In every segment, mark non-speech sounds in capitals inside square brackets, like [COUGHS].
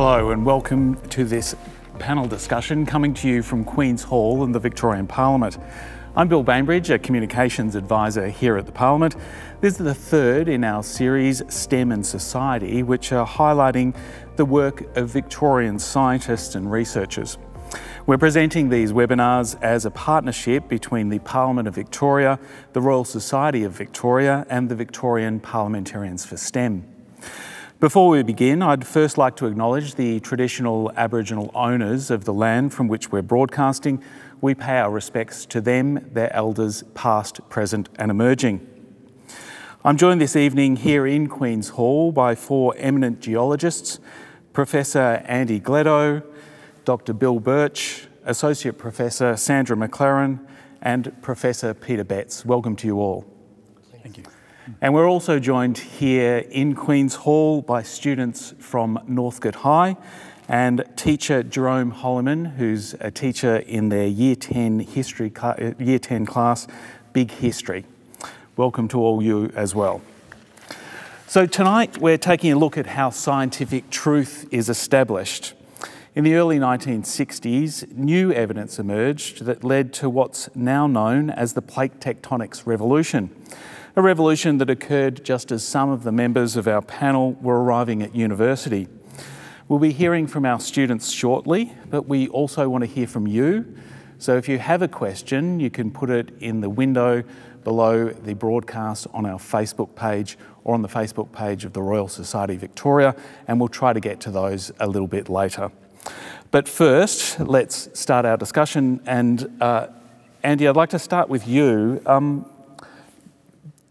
Hello and welcome to this panel discussion coming to you from Queen's Hall in the Victorian Parliament. I'm Bill Bainbridge, a communications advisor here at the Parliament. This is the third in our series STEM and Society, which are highlighting the work of Victorian scientists and researchers. We're presenting these webinars as a partnership between the Parliament of Victoria, the Royal Society of Victoria and the Victorian Parliamentarians for STEM. Before we begin, I'd first like to acknowledge the traditional Aboriginal owners of the land from which we're broadcasting. We pay our respects to them, their elders, past, present, and emerging. I'm joined this evening here in Queen's Hall by four eminent geologists Professor Andy Gleadow, Dr. Bill Birch, Associate Professor Sandra McLaren, and Professor Peter Betts. Welcome to you all. Thank you. And we're also joined here in Queen's Hall by students from Northcote High and teacher Jerome Holleman, who's a teacher in their Year 10 history, uh, Year 10 class, Big History. Welcome to all you as well. So tonight we're taking a look at how scientific truth is established. In the early 1960s, new evidence emerged that led to what's now known as the plate tectonics revolution a revolution that occurred just as some of the members of our panel were arriving at university. We'll be hearing from our students shortly, but we also want to hear from you. So if you have a question, you can put it in the window below the broadcast on our Facebook page or on the Facebook page of the Royal Society Victoria, and we'll try to get to those a little bit later. But first, let's start our discussion. And uh, Andy, I'd like to start with you. Um,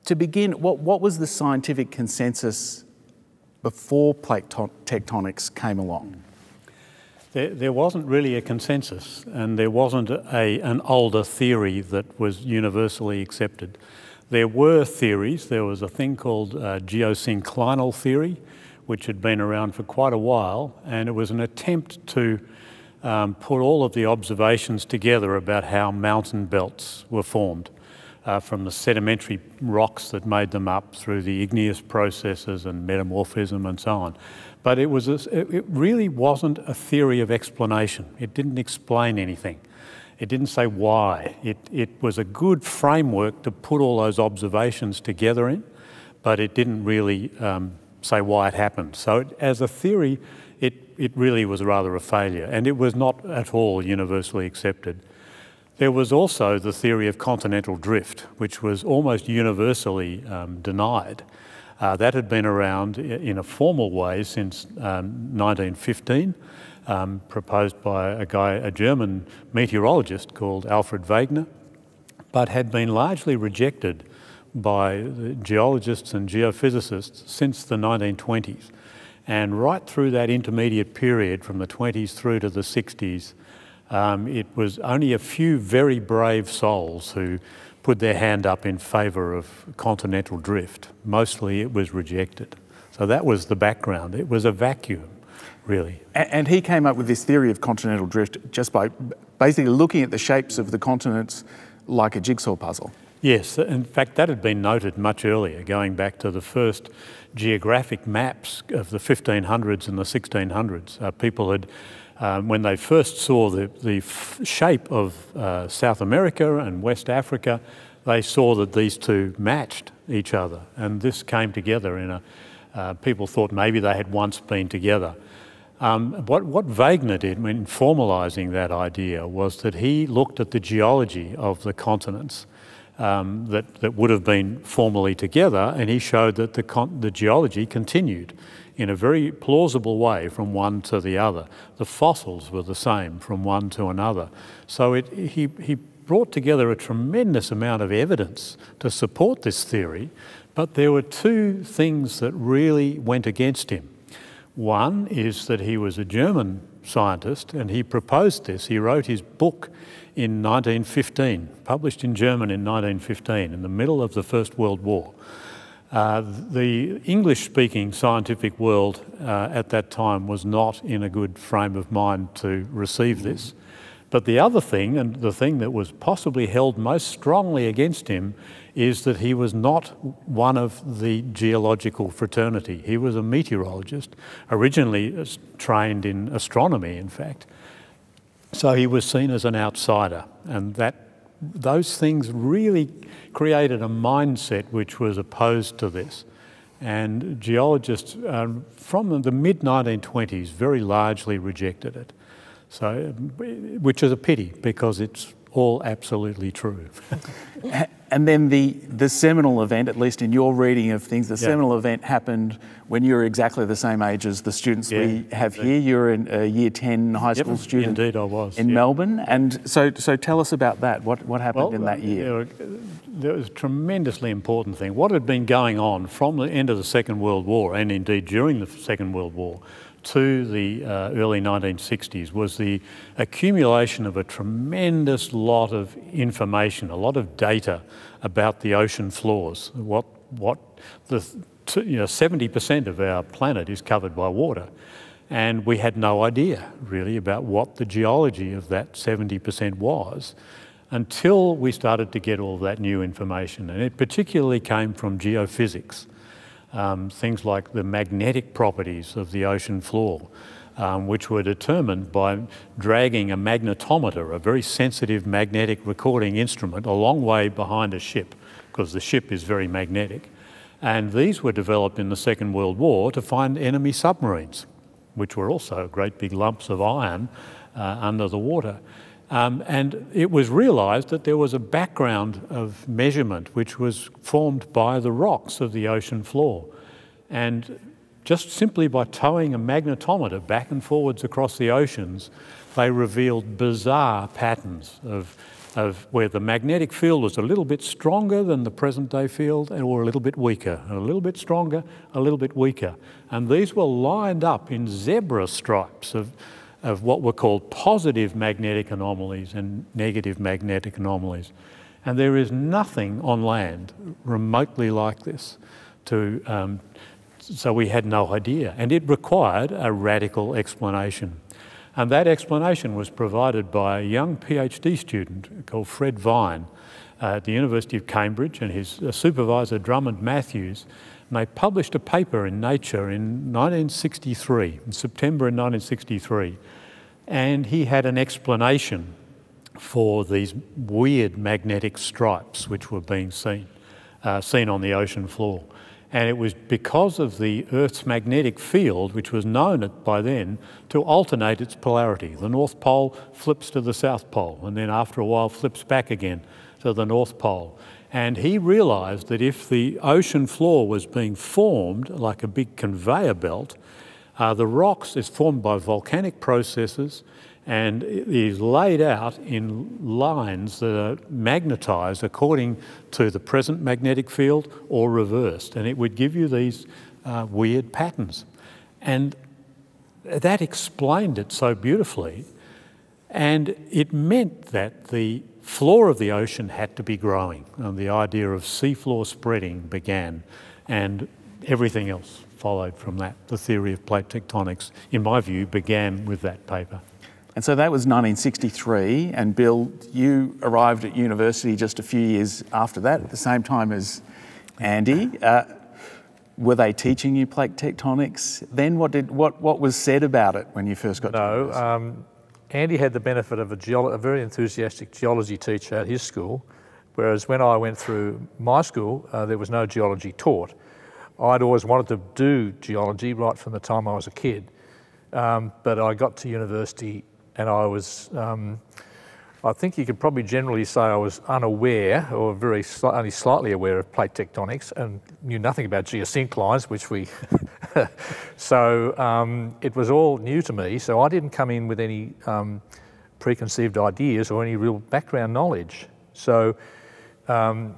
to begin, what, what was the scientific consensus before plate tectonics came along? There, there, wasn't really a consensus, and there wasn't a, an older theory that was universally accepted. There were theories. There was a thing called uh, geosynclinal theory, which had been around for quite a while, and it was an attempt to um, put all of the observations together about how mountain belts were formed uh, from the sedimentary rocks that made them up through the igneous processes and metamorphism and so on. But it, was a, it really wasn't a theory of explanation. It didn't explain anything. It didn't say why. It, it was a good framework to put all those observations together in, but it didn't really um, say why it happened. So it, as a theory, it, it really was rather a failure, and it was not at all universally accepted. There was also the theory of continental drift, which was almost universally um, denied. Uh, that had been around in a formal way since um, 1915, um, proposed by a guy, a German meteorologist called Alfred Wegener, but had been largely rejected by geologists and geophysicists since the 1920s. And right through that intermediate period, from the 20s through to the 60s, um, it was only a few very brave souls who put their hand up in favour of continental drift. Mostly it was rejected. So that was the background. It was a vacuum, really. And he came up with this theory of continental drift just by basically looking at the shapes of the continents like a jigsaw puzzle. Yes, in fact, that had been noted much earlier, going back to the first geographic maps of the 1500s and the 1600s. Uh, people had um, when they first saw the, the shape of uh, South America and West Africa, they saw that these two matched each other. And this came together in a, uh, people thought maybe they had once been together. Um, what, what Wegener did in formalising that idea was that he looked at the geology of the continents um, that, that would have been formally together and he showed that the, the geology continued in a very plausible way from one to the other. The fossils were the same from one to another. So it, he, he brought together a tremendous amount of evidence to support this theory, but there were two things that really went against him. One is that he was a German scientist and he proposed this. He wrote his book in 1915, published in German in 1915, in the middle of the First World War. Uh, the English speaking scientific world uh, at that time was not in a good frame of mind to receive this. But the other thing, and the thing that was possibly held most strongly against him, is that he was not one of the geological fraternity. He was a meteorologist, originally trained in astronomy, in fact. So he was seen as an outsider, and that those things really created a mindset which was opposed to this. And geologists um, from the mid 1920s very largely rejected it. So, which is a pity because it's all absolutely true. [LAUGHS] and then the, the seminal event, at least in your reading of things, the yeah. seminal event happened when you were exactly the same age as the students yeah, we have here. You were a year 10 high school yep, student indeed I was, in Melbourne. And so, so tell us about that. What, what happened well, in that year? There was a tremendously important thing. What had been going on from the end of the Second World War, and indeed during the Second World War, to the uh, early 1960s was the accumulation of a tremendous lot of information, a lot of data about the ocean floors. What, what the, you know, 70% of our planet is covered by water. And we had no idea really about what the geology of that 70% was until we started to get all that new information. And it particularly came from geophysics um, things like the magnetic properties of the ocean floor, um, which were determined by dragging a magnetometer, a very sensitive magnetic recording instrument, a long way behind a ship, because the ship is very magnetic. And these were developed in the Second World War to find enemy submarines, which were also great big lumps of iron uh, under the water. Um, and it was realised that there was a background of measurement which was formed by the rocks of the ocean floor. And just simply by towing a magnetometer back and forwards across the oceans, they revealed bizarre patterns of, of where the magnetic field was a little bit stronger than the present day field or a little bit weaker, a little bit stronger, a little bit weaker. And these were lined up in zebra stripes of of what were called positive magnetic anomalies and negative magnetic anomalies. And there is nothing on land remotely like this. To, um, so we had no idea. And it required a radical explanation. And that explanation was provided by a young PhD student called Fred Vine at the University of Cambridge and his uh, supervisor Drummond Matthews. And they published a paper in Nature in 1963, in September in 1963, and he had an explanation for these weird magnetic stripes which were being seen, uh, seen on the ocean floor. And it was because of the Earth's magnetic field, which was known by then to alternate its polarity. The North Pole flips to the South Pole, and then after a while flips back again to the North Pole. And he realised that if the ocean floor was being formed like a big conveyor belt, uh, the rocks is formed by volcanic processes and is laid out in lines that are magnetised according to the present magnetic field or reversed. And it would give you these uh, weird patterns. And that explained it so beautifully. And it meant that the floor of the ocean had to be growing. And the idea of seafloor spreading began, and everything else followed from that. The theory of plate tectonics, in my view, began with that paper. And so that was 1963, and Bill, you arrived at university just a few years after that, at the same time as Andy. Uh, were they teaching you plate tectonics then? What, did, what, what was said about it when you first got no, to um, Andy had the benefit of a, a very enthusiastic geology teacher at his school, whereas when I went through my school, uh, there was no geology taught. I'd always wanted to do geology right from the time I was a kid. Um, but I got to university and I was, um, I think you could probably generally say I was unaware or very sli only slightly aware of plate tectonics and knew nothing about geosynclines, which we, [LAUGHS] so um, it was all new to me. So I didn't come in with any um, preconceived ideas or any real background knowledge. So um,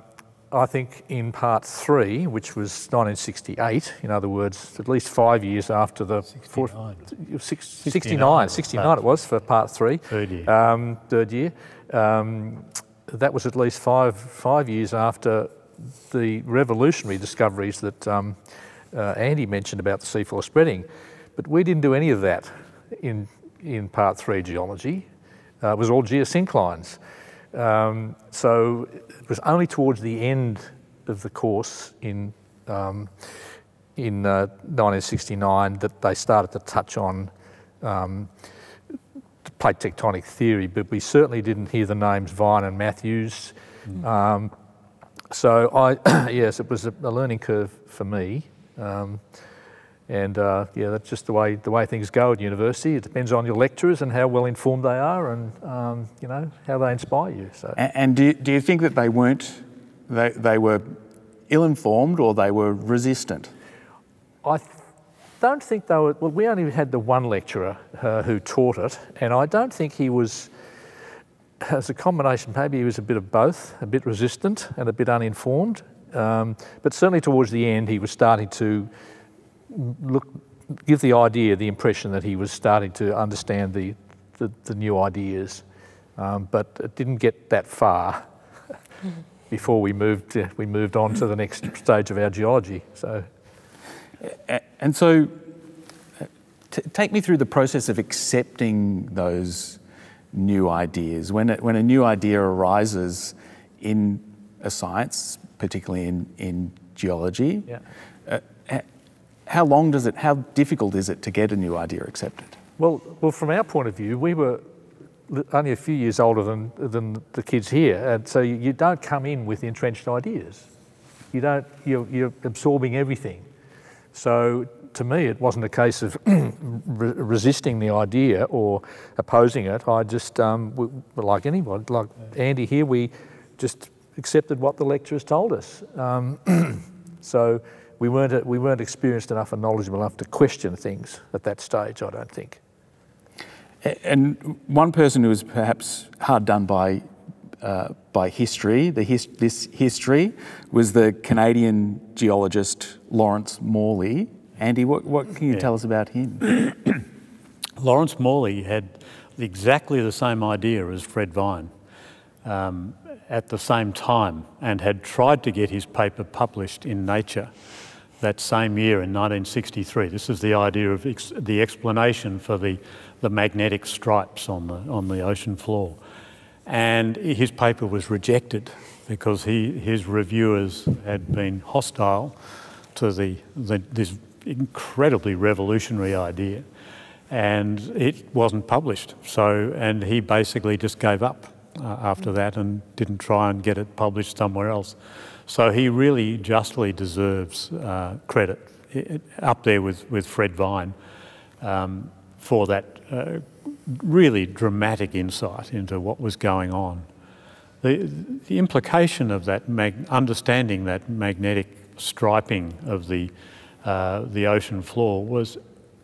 I think in part three, which was 1968, in other words, at least five years after the 69, fourth, six, 69, 69, 69 it was for part three, third year. Um, third year. Um, that was at least five, five years after the revolutionary discoveries that um, uh, Andy mentioned about the seafloor spreading. But we didn't do any of that in, in part three geology. Uh, it was all geosynclines. Um, so it was only towards the end of the course in um, in uh, 1969 that they started to touch on um, plate tectonic theory, but we certainly didn't hear the names Vine and Matthews. Mm. Um, so I, [CLEARS THROAT] yes, it was a, a, learning curve for me. And uh, yeah, that's just the way the way things go at university. It depends on your lecturers and how well informed they are, and um, you know how they inspire you. So. And, and do, you, do you think that they weren't they, they were ill-informed or they were resistant? I don't think they were. Well, we only had the one lecturer uh, who taught it, and I don't think he was. As a combination, maybe he was a bit of both, a bit resistant and a bit uninformed. Um, but certainly towards the end, he was starting to look, give the idea, the impression that he was starting to understand the, the, the new ideas. Um, but it didn't get that far [LAUGHS] before we moved, uh, we moved on to the next stage of our geology. So. And so, uh, take me through the process of accepting those new ideas. When, it, when a new idea arises in a science, particularly in, in geology, yeah. How long does it, how difficult is it to get a new idea accepted? Well, well, from our point of view, we were only a few years older than, than the kids here, and so you, don't come in with entrenched ideas. You don't, you're, you're absorbing everything. So to me, it wasn't a case of [CLEARS THROAT] re resisting the idea or opposing it. I just, um, like anybody, like Andy here, we just accepted what the lecturers told us. Um, [CLEARS THROAT] so we weren't, we weren't experienced enough and knowledgeable enough to question things at that stage, I don't think. And one person who was perhaps hard done by, uh, by history, the his, this history, was the Canadian geologist Lawrence Morley. Andy, what, what can you yeah. tell us about him? [CLEARS THROAT] Lawrence Morley had exactly the same idea as Fred Vine um, at the same time and had tried to get his paper published in Nature that same year in 1963. This is the idea of ex the explanation for the the magnetic stripes on the, on the ocean floor. And his paper was rejected because he, his reviewers had been hostile to the, the, this incredibly revolutionary idea. And it wasn't published. So, and he basically just gave up uh, after that and didn't try and get it published somewhere else. So he really justly deserves uh, credit up there with, with Fred Vine um, for that uh, really dramatic insight into what was going on. The, the implication of that, understanding that magnetic striping of the, uh, the ocean floor was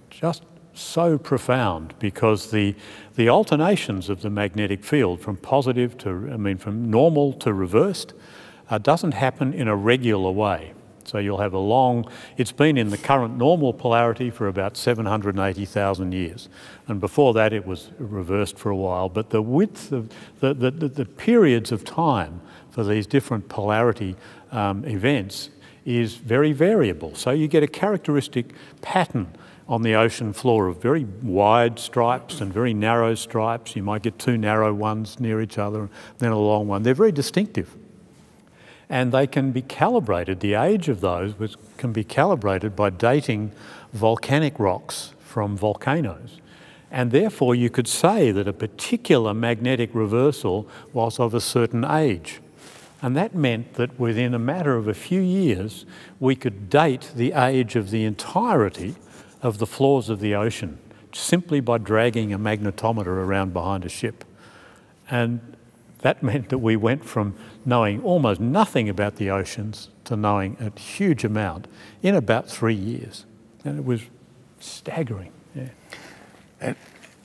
just so profound because the, the alternations of the magnetic field from positive to, I mean, from normal to reversed uh, doesn't happen in a regular way. So you'll have a long, it's been in the current normal polarity for about 780,000 years. And before that it was reversed for a while. But the width of, the, the, the, the periods of time for these different polarity um, events is very variable. So you get a characteristic pattern on the ocean floor of very wide stripes and very narrow stripes. You might get two narrow ones near each other, and then a long one. They're very distinctive and they can be calibrated. The age of those can be calibrated by dating volcanic rocks from volcanoes. And therefore, you could say that a particular magnetic reversal was of a certain age. And that meant that within a matter of a few years, we could date the age of the entirety of the floors of the ocean simply by dragging a magnetometer around behind a ship. And that meant that we went from knowing almost nothing about the oceans to knowing a huge amount in about three years. And it was staggering. Yeah. And,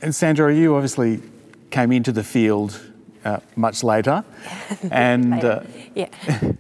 and Sandra, you obviously came into the field uh, much later. [LAUGHS] and uh, yeah. [LAUGHS]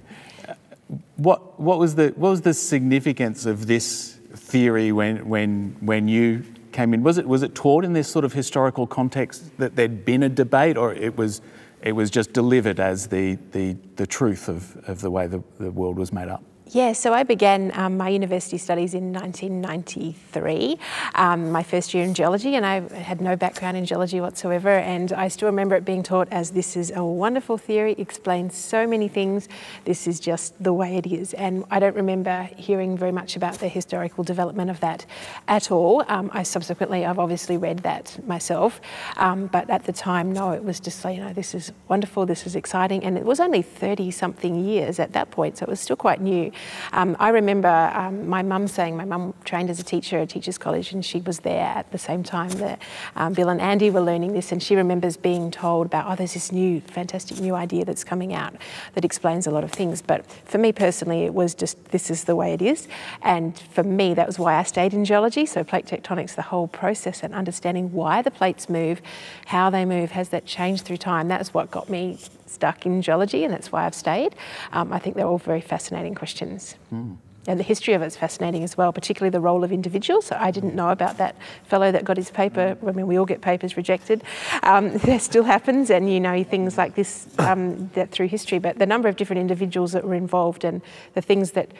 what, what, was the, what was the significance of this theory when, when, when you came in? Was it, was it taught in this sort of historical context that there'd been a debate or it was it was just delivered as the, the, the truth of, of the way the, the world was made up. Yeah, so I began um, my university studies in 1993, um, my first year in geology, and I had no background in geology whatsoever. And I still remember it being taught as this is a wonderful theory, explains so many things, this is just the way it is. And I don't remember hearing very much about the historical development of that at all. Um, I subsequently, I've obviously read that myself, um, but at the time, no, it was just like, you know, this is wonderful, this is exciting. And it was only 30 something years at that point, so it was still quite new. Um, I remember um, my mum saying, my mum trained as a teacher at Teachers College, and she was there at the same time that um, Bill and Andy were learning this, and she remembers being told about, oh, there's this new, fantastic new idea that's coming out that explains a lot of things. But for me personally, it was just, this is the way it is. And for me, that was why I stayed in geology. So plate tectonics, the whole process and understanding why the plates move, how they move, has that changed through time? That's what got me stuck in geology, and that's why I've stayed. Um, I think they're all very fascinating questions. Mm. And the history of it's fascinating as well, particularly the role of individuals. So I didn't know about that fellow that got his paper. I mean, we all get papers rejected. Um, [LAUGHS] that still happens, and you know things like this um, that through history. But the number of different individuals that were involved and the things that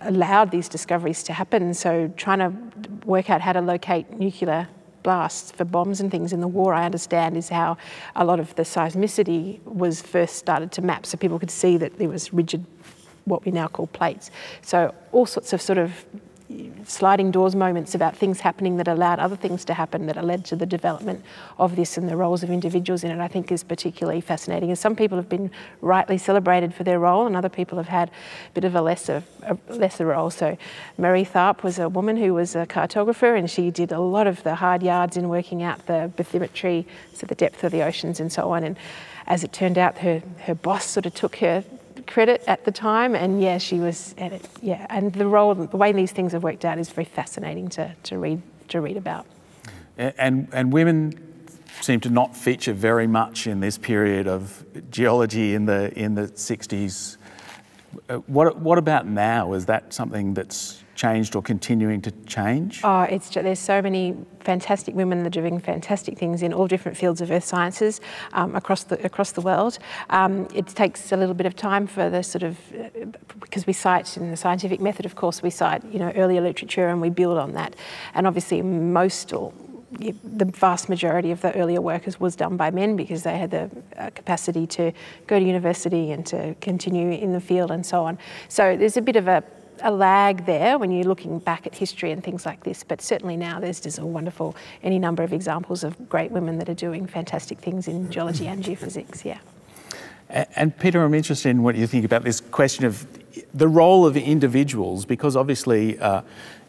allowed these discoveries to happen. So trying to work out how to locate nuclear blasts for bombs and things in the war, I understand, is how a lot of the seismicity was first started to map so people could see that there was rigid, what we now call plates. So all sorts of sort of sliding doors moments about things happening that allowed other things to happen that led to the development of this and the roles of individuals in it, I think is particularly fascinating. And some people have been rightly celebrated for their role, and other people have had a bit of a lesser, a lesser role. So Marie Tharp was a woman who was a cartographer, and she did a lot of the hard yards in working out the bathymetry, so the depth of the oceans and so on. And as it turned out, her, her boss sort of took her credit at the time, and yeah, she was at it. Yeah, and the role, the way these things have worked out is very fascinating to, to read to read about. And and women seem to not feature very much in this period of geology in the in the 60s. Uh, what what about now? Is that something that's changed or continuing to change? Oh, it's there's so many fantastic women that are doing fantastic things in all different fields of earth sciences um, across the across the world. Um, it takes a little bit of time for the sort of uh, because we cite in the scientific method, of course, we cite you know earlier literature and we build on that, and obviously most or the vast majority of the earlier workers was done by men because they had the uh, capacity to go to university and to continue in the field and so on. So there's a bit of a a lag there when you're looking back at history and things like this, but certainly now there's just a wonderful, any number of examples of great women that are doing fantastic things in geology and geophysics, yeah. And Peter, I'm interested in what you think about this question of the role of individuals, because obviously, uh,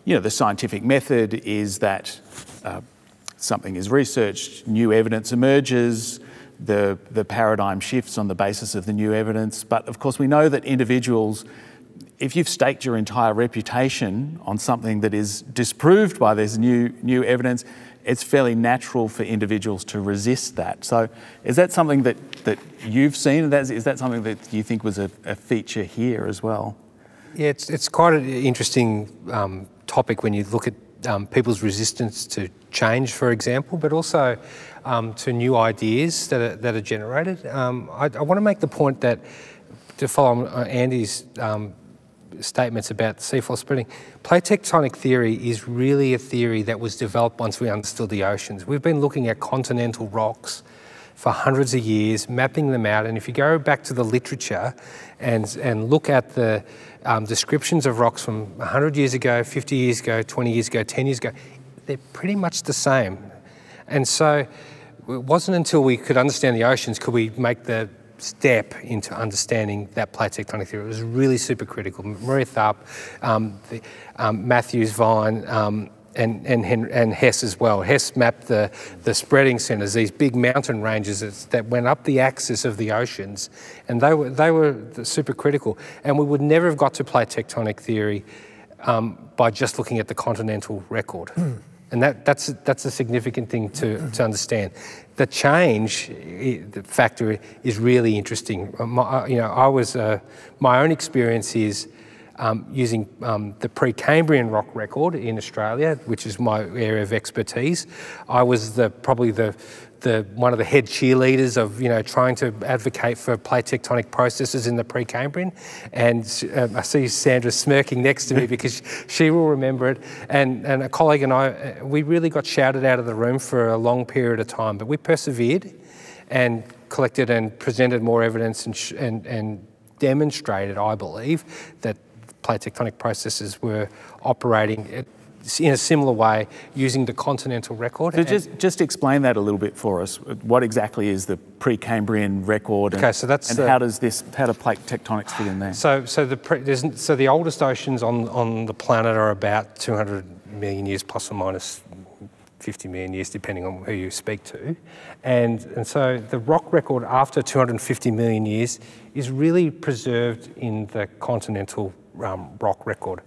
you know, the scientific method is that uh, something is researched, new evidence emerges, the, the paradigm shifts on the basis of the new evidence. But of course, we know that individuals if you've staked your entire reputation on something that is disproved by this new, new evidence, it's fairly natural for individuals to resist that. So, is that something that, that you've seen? Is that something that you think was a, a feature here as well? Yeah, it's, it's quite an interesting um, topic when you look at um, people's resistance to change, for example, but also um, to new ideas that are, that are generated. Um, I, I want to make the point that, to follow Andy's um, statements about seafloor spreading. Plate tectonic theory is really a theory that was developed once we understood the oceans. We've been looking at continental rocks for hundreds of years, mapping them out. And if you go back to the literature and, and look at the um, descriptions of rocks from 100 years ago, 50 years ago, 20 years ago, 10 years ago, they're pretty much the same. And so it wasn't until we could understand the oceans could we make the step into understanding that plate tectonic theory. It was really super critical. Maria Tharp, um, the, um, Matthews, Vine, um, and, and, and Hess as well. Hess mapped the, the spreading centres, these big mountain ranges that went up the axis of the oceans, and they were, they were super critical. And we would never have got to plate tectonic theory um, by just looking at the continental record. Mm. And that, that's, that's a significant thing to, to understand. The change factor is really interesting. My, uh, you know, I was, uh, my own experience is um, using um, the Precambrian rock record in Australia, which is my area of expertise. I was the, probably the, the, one of the head cheerleaders of you know trying to advocate for plate tectonic processes in the Precambrian, and um, I see Sandra smirking next to me because she will remember it. And and a colleague and I, uh, we really got shouted out of the room for a long period of time, but we persevered, and collected and presented more evidence and and, and demonstrated, I believe, that plate tectonic processes were operating in a similar way using the continental record. So just, just explain that a little bit for us. What exactly is the Precambrian record? And, okay, so that's and the, how does this how do plate tectonics fit in there? So so the pre, so the oldest oceans on on the planet are about 200 million years plus or minus 50 million years, depending on who you speak to. And, and so the rock record after 250 million years is really preserved in the continental um, rock record.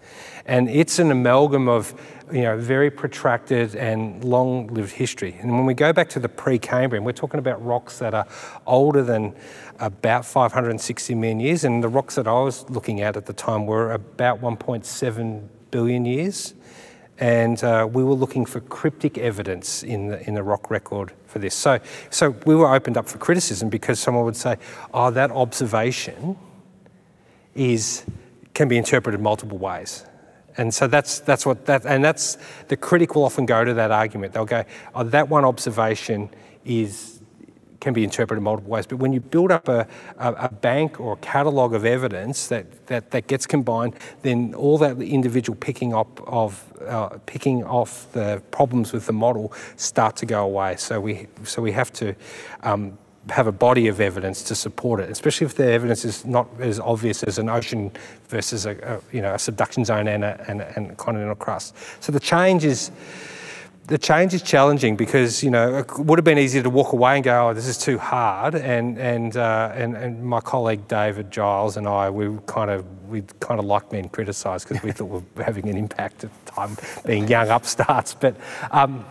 And it's an amalgam of you know, very protracted and long-lived history. And when we go back to the Precambrian, we're talking about rocks that are older than about 560 million years, and the rocks that I was looking at at the time were about 1.7 billion years. And uh, we were looking for cryptic evidence in the, in the rock record for this. So, so we were opened up for criticism because someone would say, oh, that observation is can be interpreted multiple ways. And so that's, that's what that, and that's, the critic will often go to that argument. They'll go, oh, that one observation is, can be interpreted multiple ways. But when you build up a, a, a bank or a catalogue of evidence that, that, that gets combined, then all that individual picking up of, uh, picking off the problems with the model start to go away. So we, so we have to um, have a body of evidence to support it, especially if the evidence is not as obvious as an ocean versus a, a you know a subduction zone and a, and, and a continental crust. So the change is the change is challenging because you know it would have been easier to walk away and go, "Oh, this is too hard." And and uh, and, and my colleague David Giles and I, we kind of we kind of liked being criticised because we thought we were having an impact at the time, being young upstarts. But um,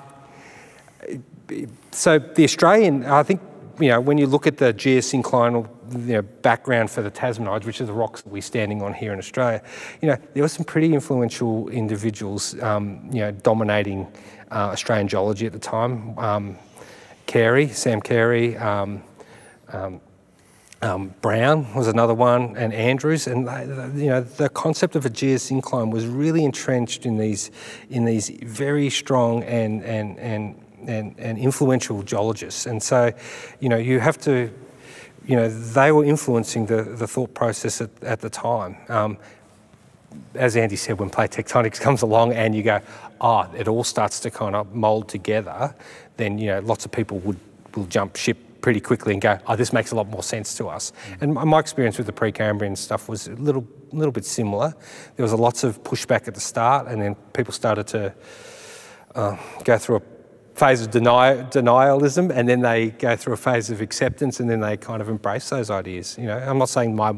so the Australian, I think you know, when you look at the geosynclinal you know, background for the Tasmanides, which are the rocks that we're standing on here in Australia, you know, there were some pretty influential individuals, um, you know, dominating uh, Australian geology at the time. Um, Carey, Sam Carey, um, um, um Brown was another one, and Andrews, and you know the concept of a geosyncline was really entrenched in these in these very strong and and and and, and influential geologists. And so, you know, you have to, you know, they were influencing the, the thought process at, at the time. Um, as Andy said, when plate tectonics [LAUGHS] comes along and you go, ah, oh, it all starts to kind of mould together, then, you know, lots of people would will jump ship pretty quickly and go, oh, this makes a lot more sense to us. Mm. And my experience with the Precambrian stuff was a little, little bit similar. There was a lots of pushback at the start and then people started to uh, go through a phase of deni- denialism and then they go through a phase of acceptance and then they kind of embrace those ideas. You know, I'm not saying my,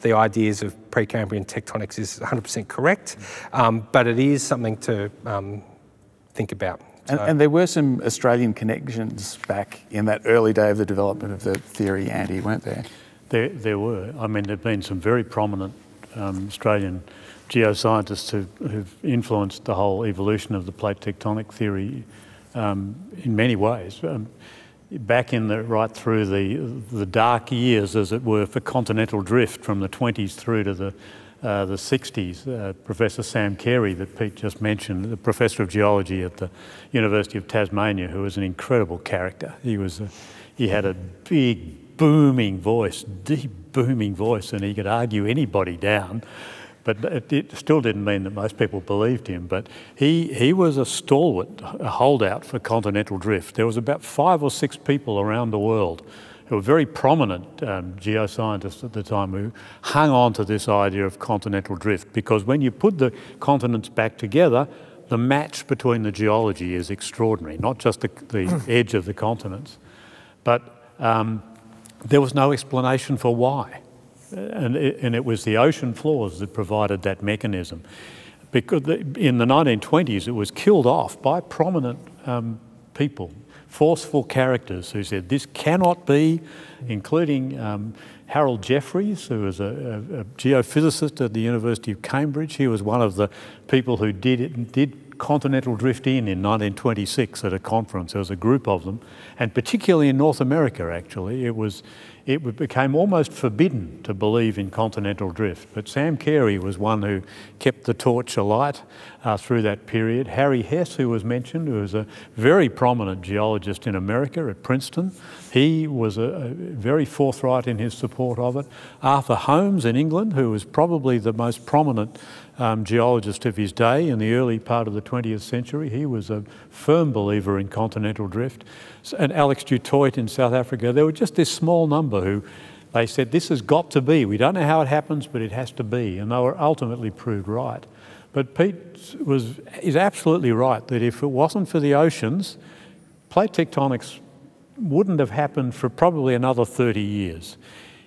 the ideas of Precambrian tectonics is 100% correct, um, but it is something to um, think about. So. And, and, there were some Australian connections back in that early day of the development of the theory, Andy, weren't there? There, there were. I mean, there have been some very prominent um, Australian geoscientists who, who've influenced the whole evolution of the plate tectonic theory um, in many ways. Um, back in the right through the the dark years, as it were, for continental drift from the 20s through to the uh, the 60s. Uh, professor Sam Carey, that Pete just mentioned, the professor of geology at the University of Tasmania, who was an incredible character. He was a, he had a big booming voice, deep booming voice, and he could argue anybody down. But it, it, still didn't mean that most people believed him. But he, he was a stalwart, a holdout for continental drift. There was about five or six people around the world who were very prominent um, geoscientists at the time who hung on to this idea of continental drift because when you put the continents back together, the match between the geology is extraordinary, not just the, the [CLEARS THROAT] edge of the continents. But um, there was no explanation for why and it, and it was the ocean floors that provided that mechanism. Because in the 1920s, it was killed off by prominent um, people, forceful characters who said this cannot be, including um, Harold Jeffreys, who was a, a, a, geophysicist at the University of Cambridge. He was one of the people who did, it, did continental drift in in 1926 at a conference. There was a group of them, and particularly in North America, actually, it was it became almost forbidden to believe in continental drift. But Sam Carey was one who kept the torch alight uh, through that period. Harry Hess, who was mentioned, who was a very prominent geologist in America at Princeton, he was a, a very forthright in his support of it. Arthur Holmes in England, who was probably the most prominent um, geologist of his day in the early part of the 20th century. He was a firm believer in continental drift. And Alex du Toit in South Africa, there were just this small number who they said, this has got to be. We don't know how it happens, but it has to be. And they were ultimately proved right. But Pete was, is absolutely right that if it wasn't for the oceans, plate tectonics wouldn't have happened for probably another 30 years.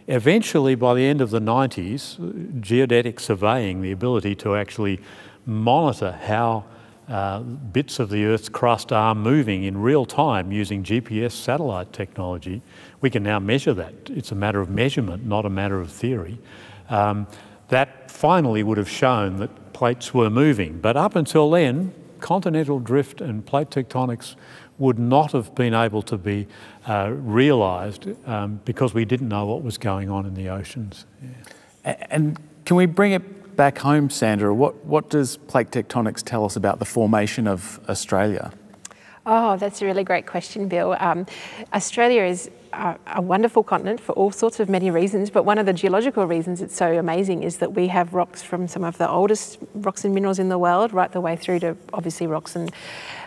Eventually, by the end of the 90s, geodetic surveying, the ability to actually monitor how uh, bits of the Earth's crust are moving in real time using GPS satellite technology, we can now measure that. It's a matter of measurement, not a matter of theory. Um, that finally would have shown that plates were moving. But up until then, continental drift and plate tectonics would not have been able to be uh, realised um, because we didn't know what was going on in the oceans. Yeah. And can we bring it back home, Sandra? What, what does plate tectonics tell us about the formation of Australia? Oh, that's a really great question, Bill. Um, Australia is a, a, wonderful continent for all sorts of many reasons, but one of the geological reasons it's so amazing is that we have rocks from some of the oldest rocks and minerals in the world, right the way through to obviously rocks and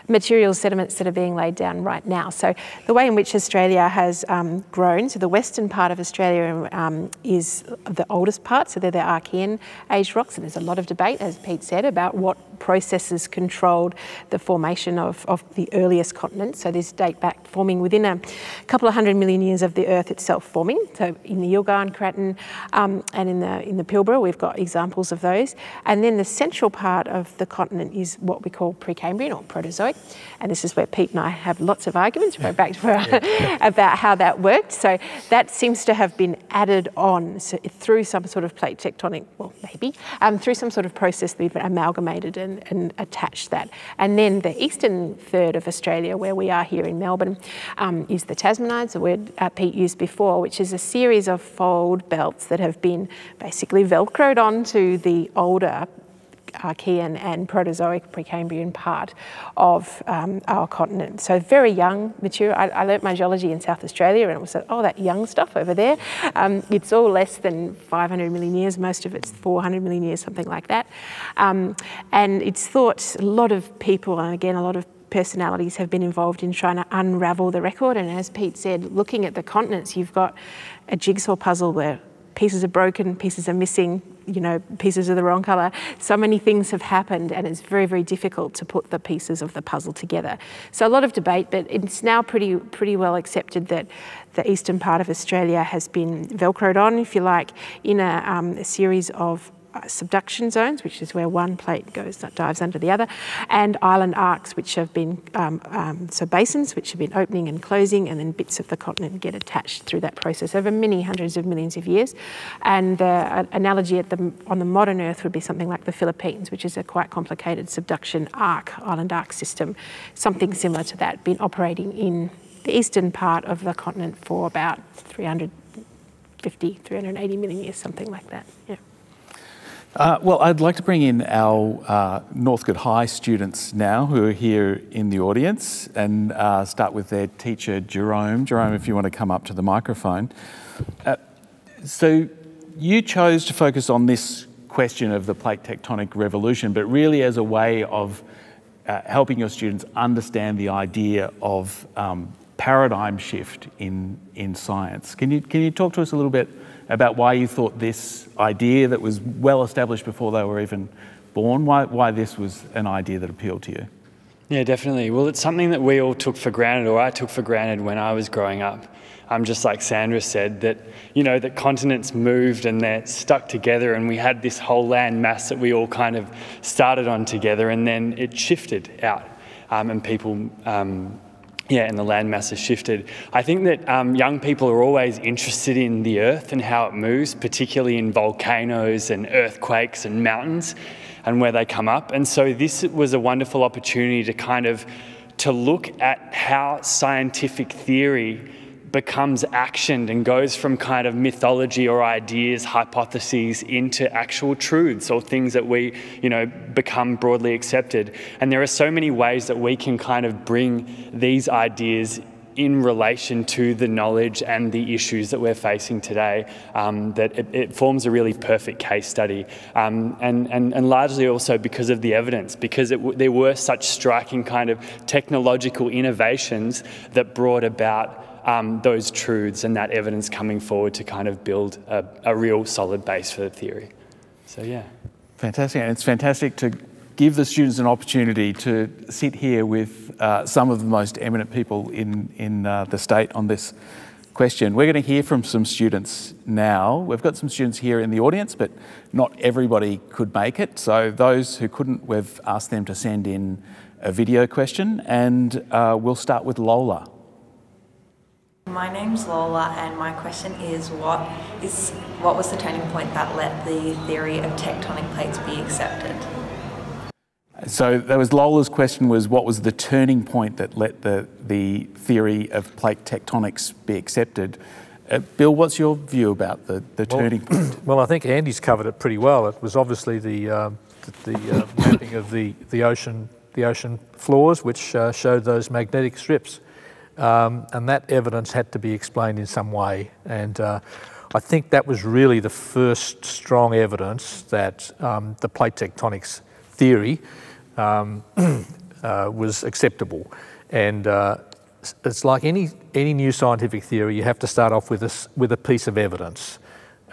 materials, sediments that are being laid down right now. So the way in which Australia has um, grown, so the western part of Australia um, is the oldest part, so they're the Archean age rocks, and there's a lot of debate, as Pete said, about what processes controlled the formation of, of the earliest continent. So this date back forming within a couple of hundred million years of the Earth itself forming. So in the Yilgarn Craton um, and in the in the Pilbara, we've got examples of those. And then the central part of the continent is what we call Precambrian or Proterozoic. And this is where Pete and I have lots of arguments yeah. back yeah. [LAUGHS] about how that worked. So that seems to have been added on so through some sort of plate tectonic, well, maybe, um, through some sort of process we've amalgamated and, and attached that. And then the eastern third of Australia, where we are here in Melbourne, um, is the Tasmanides, the word uh, Pete used before, which is a series of fold belts that have been basically velcroed onto the older Archean and Proterozoic Precambrian part of um, our continent. So very young, mature. I, I learnt my geology in South Australia and it was like, oh, that young stuff over there. Um, it's all less than 500 million years. Most of it's 400 million years, something like that. Um, and it's thought a lot of people, and again, a lot of personalities have been involved in trying to unravel the record. And as Pete said, looking at the continents, you've got a jigsaw puzzle where pieces are broken, pieces are missing, you know, pieces are the wrong colour. So many things have happened and it's very, very difficult to put the pieces of the puzzle together. So a lot of debate, but it's now pretty, pretty well accepted that the eastern part of Australia has been velcroed on, if you like, in a, um, a series of uh, subduction zones, which is where one plate goes dives under the other, and island arcs, which have been um, um, so basins, which have been opening and closing, and then bits of the continent get attached through that process over many hundreds of millions of years. And the uh, analogy the, on the modern Earth would be something like the Philippines, which is a quite complicated subduction arc, island arc system, something similar to that, been operating in the eastern part of the continent for about 350, 380 million years, something like that. Yeah. Uh, well, I'd like to bring in our uh, Northcote High students now who are here in the audience and uh, start with their teacher, Jerome. Jerome, if you want to come up to the microphone. Uh, so you chose to focus on this question of the plate tectonic revolution, but really as a way of uh, helping your students understand the idea of um, paradigm shift in, in science. Can you, can you talk to us a little bit about why you thought this idea that was well established before they were even born, why, why this was an idea that appealed to you? Yeah, definitely. Well, it's something that we all took for granted, or I took for granted when I was growing up. I'm um, just like Sandra said, that you know that continents moved and they're stuck together, and we had this whole land mass that we all kind of started on together, and then it shifted out, um, and people um, yeah, and the landmass has shifted. I think that um, young people are always interested in the earth and how it moves, particularly in volcanoes and earthquakes and mountains and where they come up. And so this was a wonderful opportunity to kind of to look at how scientific theory becomes actioned and goes from kind of mythology or ideas, hypotheses into actual truths or things that we, you know, become broadly accepted. And there are so many ways that we can kind of bring these ideas in relation to the knowledge and the issues that we're facing today, um, that it, it, forms a really perfect case study. Um, and, and, and largely also because of the evidence, because it, there were such striking kind of technological innovations that brought about um, those truths and that evidence coming forward to kind of build a, a real solid base for the theory. So, yeah. Fantastic. And it's fantastic to give the students an opportunity to sit here with uh, some of the most eminent people in, in uh, the state on this question. We're going to hear from some students now. We've got some students here in the audience, but not everybody could make it. So those who couldn't, we've asked them to send in a video question, and uh, we'll start with Lola. My name's Lola, and my question is: What is what was the turning point that let the theory of tectonic plates be accepted? So that was Lola's question: Was what was the turning point that let the the theory of plate tectonics be accepted? Uh, Bill, what's your view about the, the well, turning point? [CLEARS THROAT] Well, I think Andy's covered it pretty well. It was obviously the um, the, the uh, mapping of the the ocean the ocean floors, which uh, showed those magnetic strips. Um, and that evidence had to be explained in some way. And uh, I think that was really the first strong evidence that um, the plate tectonics theory um, [CLEARS THROAT] uh, was acceptable. And uh, it's like any, any new scientific theory, you have to start off with a, with a piece of evidence.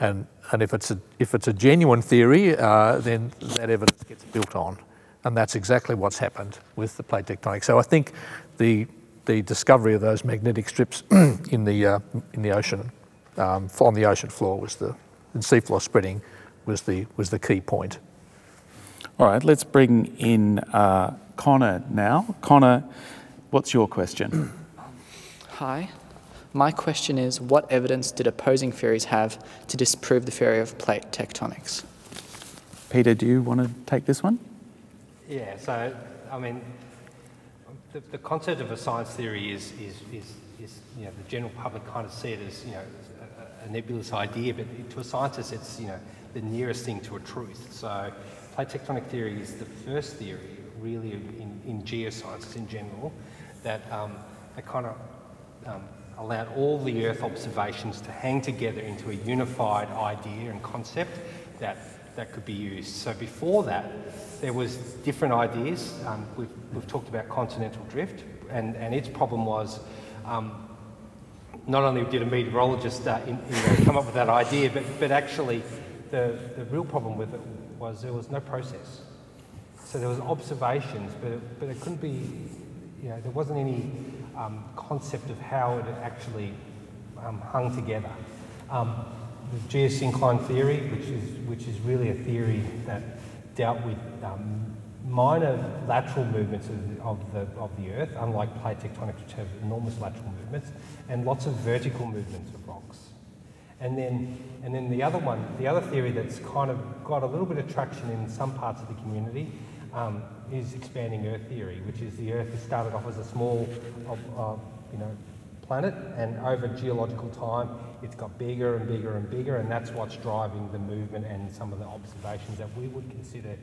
And, and if, it's a, if it's a genuine theory, uh, then that evidence gets built on. And that's exactly what's happened with the plate tectonics. So I think the the discovery of those magnetic strips [CLEARS THROAT] in the uh, in the ocean um, on the ocean floor was the and seafloor spreading was the was the key point. All right, let's bring in uh, Connor now. Connor, what's your question? [CLEARS THROAT] Hi. My question is what evidence did opposing theories have to disprove the theory of plate tectonics? Peter, do you want to take this one? Yeah, so I mean, the, the concept of a science theory is, is, is, is, you know, the general public kind of see it as, you know, a, a nebulous idea, but to a scientist, it's, you know, the nearest thing to a truth. So plate tectonic theory is the first theory, really, in, in geosciences in general, that, um, that kind of um, allowed all the Earth observations to hang together into a unified idea and concept that, that could be used. So before that, there was different ideas. Um, we've, we've, talked about continental drift, and, and its problem was um, not only did a meteorologist uh, in, in, come up with that idea, but, but actually the, the real problem with it was there was no process. So there was observations, but it, but it couldn't be, you know, there wasn't any um, concept of how it actually um, hung together. The geosyncline theory, which is, which is really a theory that dealt with um, minor lateral movements of, of, the, of the Earth, unlike plate tectonics, which have enormous lateral movements, and lots of vertical movements of rocks. And then, and then the other one, the other theory that's kind of got a little bit of traction in some parts of the community um, is expanding Earth theory, which is the Earth started off as a small, uh, you know, planet, and over geological time, it's got bigger and bigger and bigger, and that's what's driving the movement and some of the observations that we would consider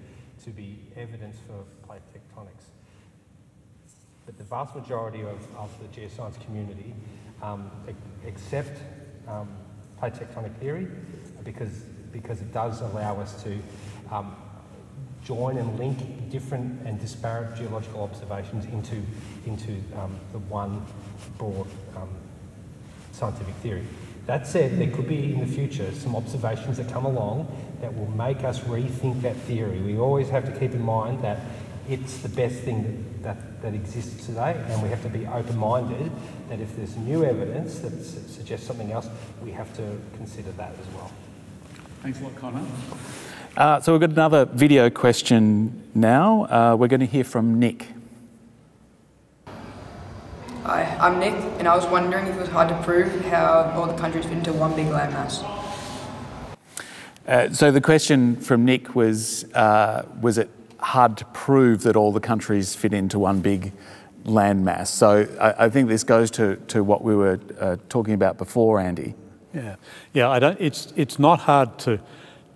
to be evidence for plate tectonics. But the vast majority of, of the geoscience community um, accept um, plate tectonic theory because, because it does allow us to um, join and link different and disparate geological observations into, into um, the one broad um, scientific theory. That said, there could be in the future some observations that come along that will make us rethink that theory. We always have to keep in mind that it's the best thing that, that, that exists today, and we have to be open minded that if there's new evidence that suggests something else, we have to consider that as well. Thanks a lot, Connor. Uh, so we've got another video question now. Uh, we're going to hear from Nick. Hi, I'm Nick, and I was wondering if it was hard to prove how all the countries fit into one big landmass. Uh, so the question from Nick was, uh, was it hard to prove that all the countries fit into one big landmass? So I, I think this goes to, to what we were uh, talking about before, Andy. Yeah, yeah. I don't. It's it's not hard to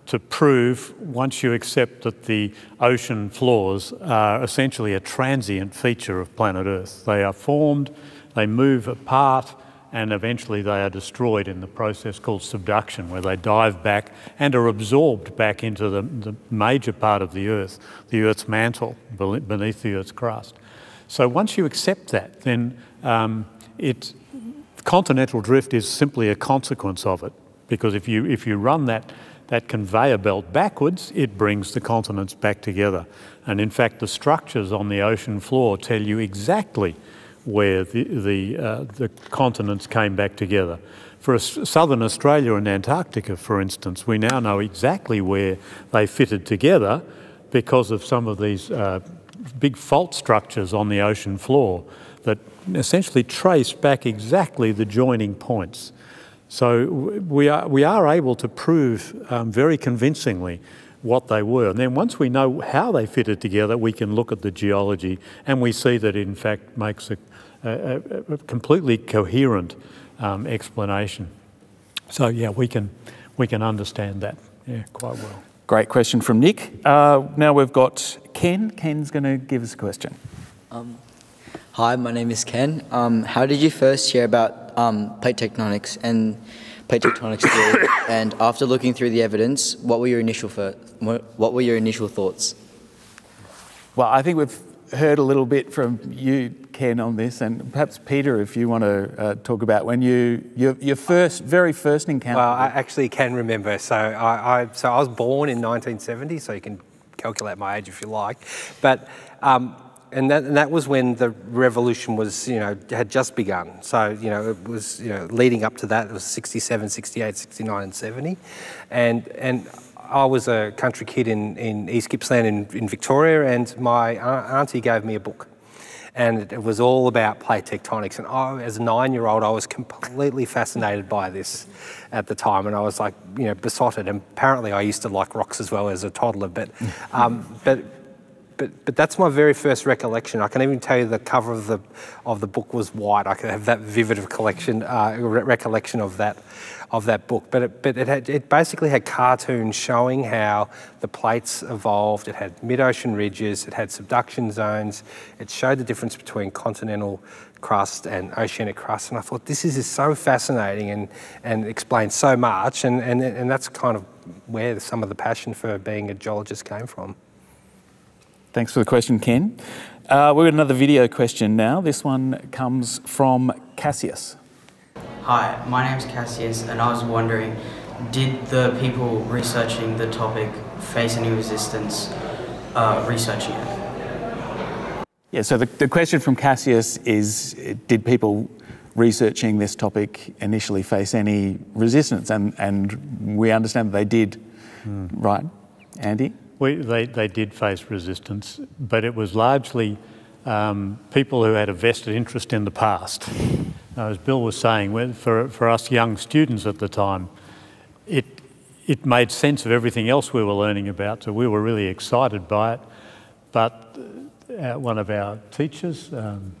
to prove once you accept that the ocean floors are essentially a transient feature of planet Earth. They are formed, they move apart, and eventually they are destroyed in the process called subduction, where they dive back and are absorbed back into the, the major part of the Earth, the Earth's mantle beneath the Earth's crust. So once you accept that, then um, it, continental drift is simply a consequence of it, because if you, if you run that, that conveyor belt backwards, it brings the continents back together. And in fact, the structures on the ocean floor tell you exactly where the, the, uh, the continents came back together. For southern Australia and Antarctica, for instance, we now know exactly where they fitted together because of some of these uh, big fault structures on the ocean floor that essentially trace back exactly the joining points. So we are, we are able to prove um, very convincingly what they were. And then once we know how they fitted together, we can look at the geology and we see that it in fact makes a, a, a completely coherent um, explanation. So yeah, we can, we can understand that yeah, quite well. Great question from Nick. Uh, now we've got Ken. Ken's going to give us a question. Um, hi, my name is Ken. Um, how did you first hear about um, plate tectonics and plate tectonics theory? [COUGHS] and after looking through the evidence, what were your initial what were your initial thoughts? Well, I think we've heard a little bit from you, Ken, on this, and perhaps Peter, if you want to uh, talk about when you your, your first, very first encounter. Well, I actually can remember. So I, I, so I was born in 1970, so you can calculate my age if you like, but. Um, and that, and that was when the revolution was, you know, had just begun. So, you know, it was, you know, leading up to that, it was 67, 68, 69, and 70. And, and I was a country kid in, in East Gippsland in, in Victoria, and my auntie gave me a book. And it was all about plate tectonics. And I, as a nine year old, I was completely fascinated by this at the time. And I was like, you know, besotted. And apparently, I used to like rocks as well as a toddler. But, um, but but, but that's my very first recollection. I can even tell you the cover of the, of the book was white. I can have that vivid of collection, uh, re recollection of that, of that book. But, it, but it, had, it basically had cartoons showing how the plates evolved. It had mid-ocean ridges, it had subduction zones. It showed the difference between continental crust and oceanic crust. And I thought, this is so fascinating and, and explains so much. And, and, and that's kind of where some of the passion for being a geologist came from. Thanks for the question, Ken. Uh, we've got another video question now. This one comes from Cassius. Hi, my name's Cassius, and I was wondering, did the people researching the topic face any resistance uh, researching it? Yeah, so the, the question from Cassius is, did people researching this topic initially face any resistance? And, and we understand that they did, mm. right? Andy? We, they, they did face resistance, but it was largely um, people who had a vested interest in the past. as Bill was saying, for, for us young students at the time, it, it made sense of everything else we were learning about, so we were really excited by it. But uh, one of our teachers, um,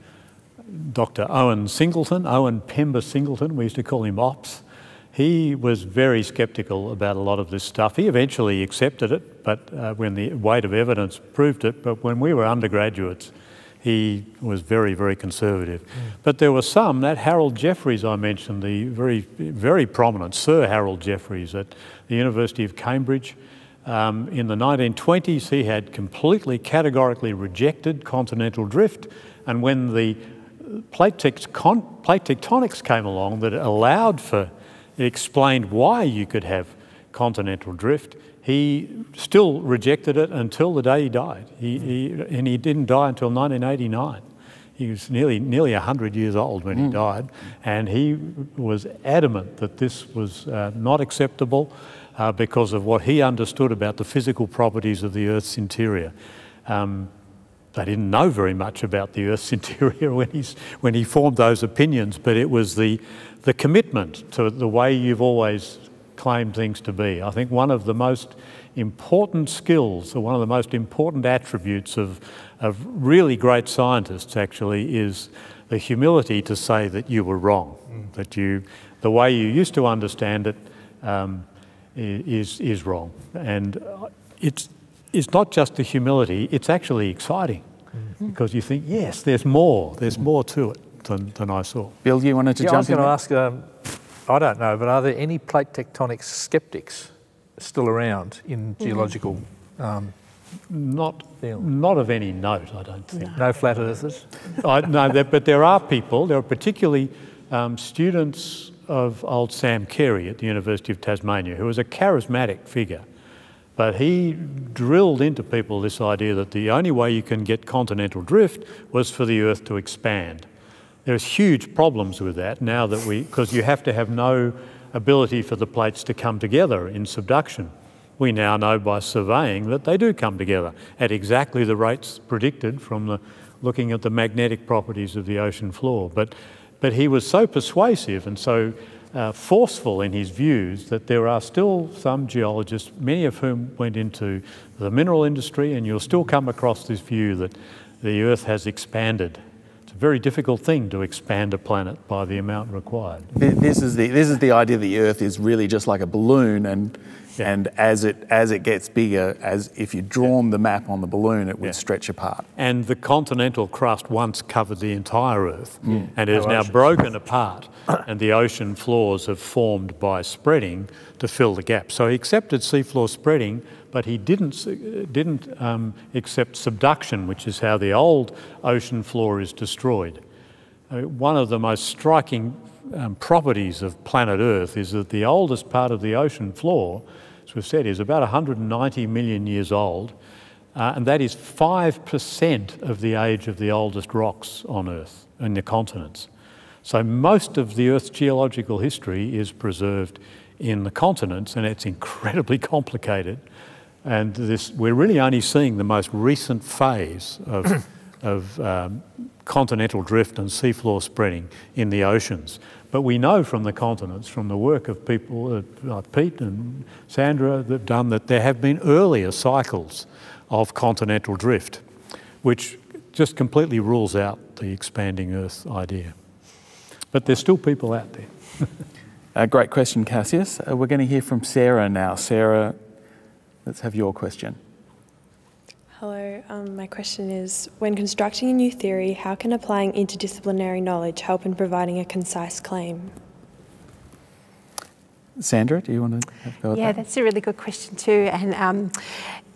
Dr. Owen Singleton, Owen Pember Singleton, we used to call him OPS, he was very sceptical about a lot of this stuff. He eventually accepted it, but uh, when the weight of evidence proved it, but when we were undergraduates, he was very, very conservative. Mm. But there were some, that Harold Jeffreys I mentioned, the very, very prominent Sir Harold Jeffreys at the University of Cambridge. Um, in the 1920s, he had completely categorically rejected continental drift. And when the plate, plate tectonics came along that allowed for it explained why you could have continental drift. He still rejected it until the day he died. He, he, and he didn't die until 1989. He was nearly, nearly 100 years old when mm. he died, and he was adamant that this was uh, not acceptable uh, because of what he understood about the physical properties of the Earth's interior. Um, they didn't know very much about the Earth's [LAUGHS] interior when, he's, when he formed those opinions, but it was the, the commitment to the way you've always claimed things to be. I think one of the most important skills, or one of the most important attributes of, of really great scientists actually, is the humility to say that you were wrong, mm. that you, the way you used to understand it um, is, is wrong. And it's, it's not just the humility, it's actually exciting mm-hmm. because you think, yes, there's more, there's more to it than, than I saw. Bill, you wanted to yeah, jump I was going to ask, um, I don't know, but are there any plate tectonic skeptics still around in mm-hmm. geological um, not, not of any note, I don't think. No, no flat earthers? I, no, there, but there are people, there are particularly um, students of old Sam Carey at the University of Tasmania, who was a charismatic figure. But he drilled into people this idea that the only way you can get continental drift was for the Earth to expand. There's huge problems with that now that we, because you have to have no ability for the plates to come together in subduction. We now know by surveying that they do come together at exactly the rates predicted from the, looking at the magnetic properties of the ocean floor. But, but he was so persuasive and so uh, forceful in his views that there are still some geologists, many of whom went into the mineral industry, and you'll still come across this view that the Earth has expanded. It's a very difficult thing to expand a planet by the amount required. This is the, this is the idea the Earth is really just like a balloon and yeah. And as it as it gets bigger, as if you drawn yeah. the map on the balloon, it would yeah. stretch apart. And the continental crust once covered the entire Earth, mm. and it is now broken apart, [COUGHS] and the ocean floors have formed by spreading to fill the gap. So he accepted seafloor spreading, but he didn't didn't um, accept subduction, which is how the old ocean floor is destroyed. Uh, one of the most striking um, properties of planet Earth is that the oldest part of the ocean floor as we've said, is about 190 million years old, uh, and that is 5% of the age of the oldest rocks on Earth in the continents. So most of the Earth's geological history is preserved in the continents, and it's incredibly [LAUGHS] complicated. And this, we're really only seeing the most recent phase of, [COUGHS] of um, continental drift and seafloor spreading in the oceans. But we know from the continents, from the work of people like Pete and Sandra that have done that there have been earlier cycles of continental drift, which just completely rules out the expanding Earth idea. But there's still people out there. [LAUGHS] Great question, Cassius. Uh, we're going to hear from Sarah now. Sarah, let's have your question. Hello, um, my question is When constructing a new theory, how can applying interdisciplinary knowledge help in providing a concise claim? Sandra, do you want to have a go Yeah, that? that's a really good question too. And um,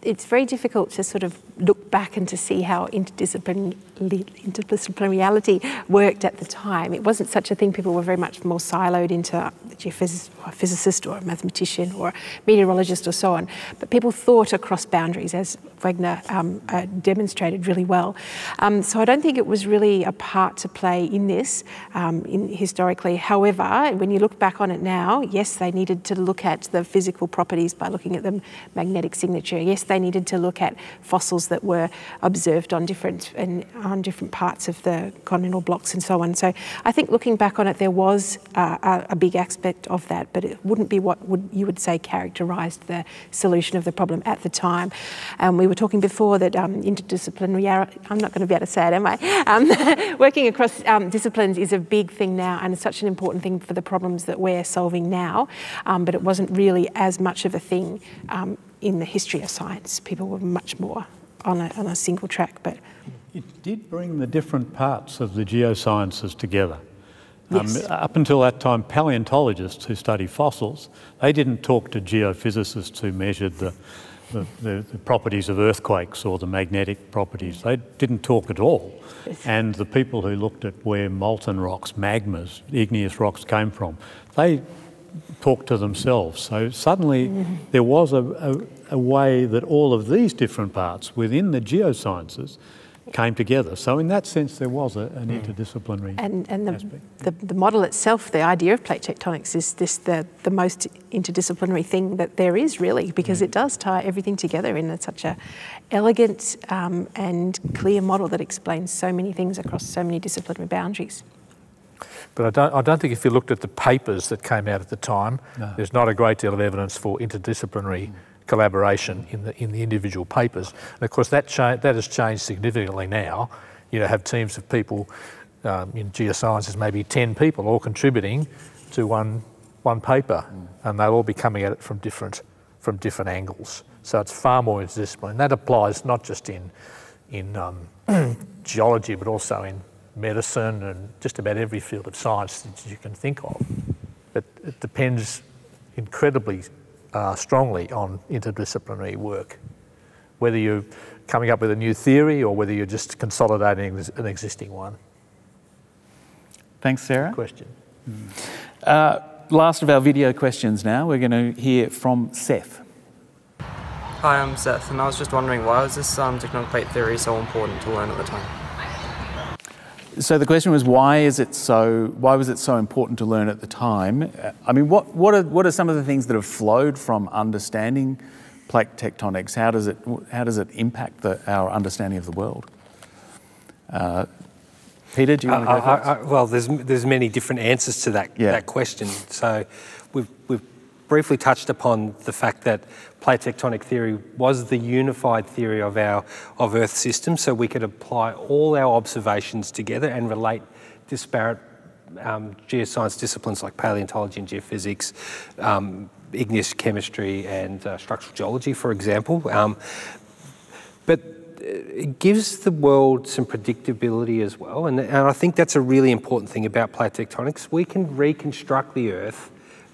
it's very difficult to sort of look back and to see how interdisciplinary, interdisciplinarity worked at the time. It wasn't such a thing. People were very much more siloed into a physicist or a mathematician or a meteorologist or so on. But people thought across boundaries, as Wegener um, uh, demonstrated really well. Um, so I don't think it was really a part to play in this um, in historically. However, when you look back on it now, yes, they needed to look at the physical properties by looking at the magnetic signature. Yes, they needed to look at fossils that were observed on different and on different parts of the continental blocks and so on. So I think looking back on it, there was uh, a, big aspect of that, but it wouldn't be what would you would say characterised the solution of the problem at the time. Um, we were talking before that um, interdisciplinary. I'm not going to be able to say it, am I? Um, [LAUGHS] working across um, disciplines is a big thing now, and it's such an important thing for the problems that we're solving now. Um, but it wasn't really as much of a thing um, in the history of science. People were much more on a, on a single track. But it did bring the different parts of the geosciences together. Um, yes. Um, up until that time, paleontologists who study fossils, they didn't talk to geophysicists who measured the, the, the, the, properties of earthquakes or the magnetic properties. They didn't talk at all. Yes. And the people who looked at where molten rocks, magmas, igneous rocks came from, they talked to themselves. So suddenly mm-hmm. there was a, a, a, way that all of these different parts within the geosciences came together. So in that sense, there was a, an Mm. interdisciplinary And, and the, the, the model itself, the idea of plate tectonics is this the, the most interdisciplinary thing that there is really because it does tie everything together in such a elegant um, and clear model that explains so many things across so many disciplinary boundaries. But I don't, I don't think if you looked at the papers that came out at the time, No. there's not a great deal of evidence for interdisciplinary collaboration in the, in the individual papers. And of course, that, cha- that has changed significantly now. You know, have teams of people um, in geosciences, maybe 10 people all contributing to one, one paper, and they'll all be coming at it from different, from different angles. So it's far more interdisciplinary. And that applies not just in, in um, [CLEARS THROAT] geology, but also in medicine and just about every field of science that you can think of. But it depends incredibly uh, strongly on interdisciplinary work. Whether you're coming up with a new theory or whether you're just consolidating an existing one. Thanks, Sarah. Question. Uh, last of our video questions now. We're going to hear from Seth. Hi, I'm Seth, and I was just wondering why was this um, tectonic plate theory so important to learn at the time? So the question was, why is it so? Why was it so important to learn at the time? I mean, what what are what are some of the things that have flowed from understanding plate tectonics? How does it how does it impact the, our understanding of the world? Uh, Peter, do you want to go first? I- I- well, there's there's many different answers to that Yeah. that question. So we've we've briefly touched upon the fact that plate tectonic theory was the unified theory of our of Earth system, so we could apply all our observations together and relate disparate um, geoscience disciplines like paleontology and geophysics, um, igneous chemistry and uh, structural geology, for example. Um, but it gives the world some predictability as well. And, and I think that's a really important thing about plate tectonics. We can reconstruct the Earth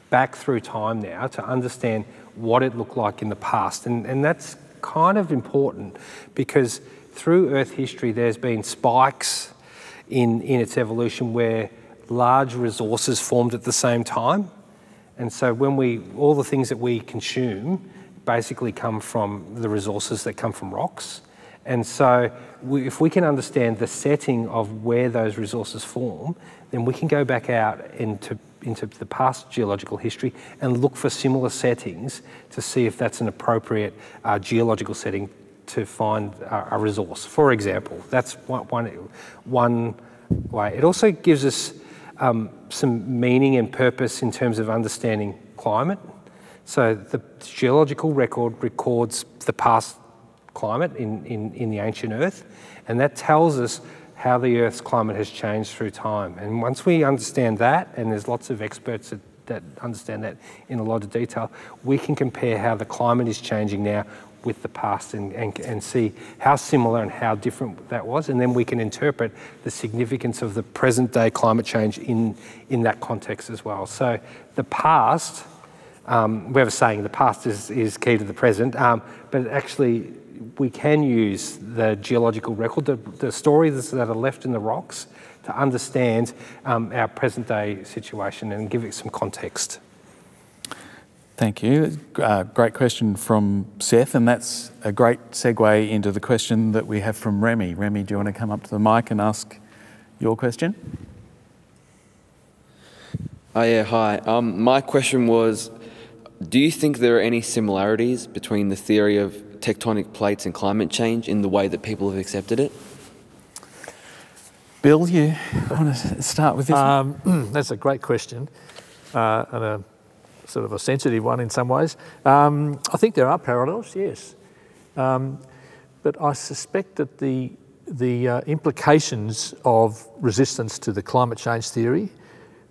back through time now to understand what it looked like in the past. And, and that's kind of important because through Earth history, there's been spikes in, in its evolution where large resources formed at the same time. And so when we, all the things that we consume basically come from the resources that come from rocks. And so we, if we can understand the setting of where those resources form, then we can go back out into, into the past geological history and look for similar settings to see if that's an appropriate uh, geological setting to find a, a resource. For example, that's one, one, one way. It also gives us um, some meaning and purpose in terms of understanding climate. So the geological record records the past climate in, in, in the ancient Earth, and that tells us how the Earth's climate has changed through time. And once we understand that, and there's lots of experts that, that understand that in a lot of detail, we can compare how the climate is changing now with the past and, and, and see how similar and how different that was. And then we can interpret the significance of the present day climate change in, in that context as well. So the past, um, we have a saying, the past is, is key to the present, um, but actually we can use the geological record, the, the stories that are left in the rocks, to understand um, our present day situation and give it some context. Thank you. Uh, great question from Seth, and that's a great segue into the question that we have from Remy. Remy, do you want to come up to the mic and ask your question? Oh, yeah, hi. Um, my question was Do you think there are any similarities between the theory of tectonic plates and climate change in the way that people have accepted it? Bill, you want to start with this? Um, [CLEARS THROAT] that's a great question uh, and a sort of a sensitive one in some ways. Um, I think there are parallels, yes. Um, but I suspect that the, the uh, implications of resistance to the climate change theory,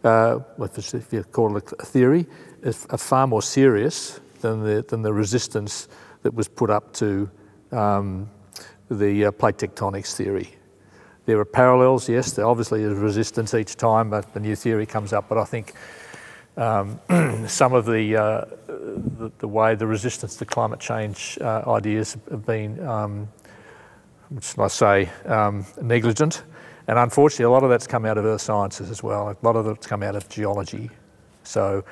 uh, if you call it a theory, are far more serious than the, than the resistance that was put up to um, the uh, plate tectonics theory. There are parallels, yes, there obviously is resistance each time but the new theory comes up, but I think um, [CLEARS THROAT] some of the, uh, the, the way the resistance to climate change uh, ideas have been, um, shall I say, um, negligent. And unfortunately, a lot of that's come out of earth sciences as well. A lot of it's come out of geology. So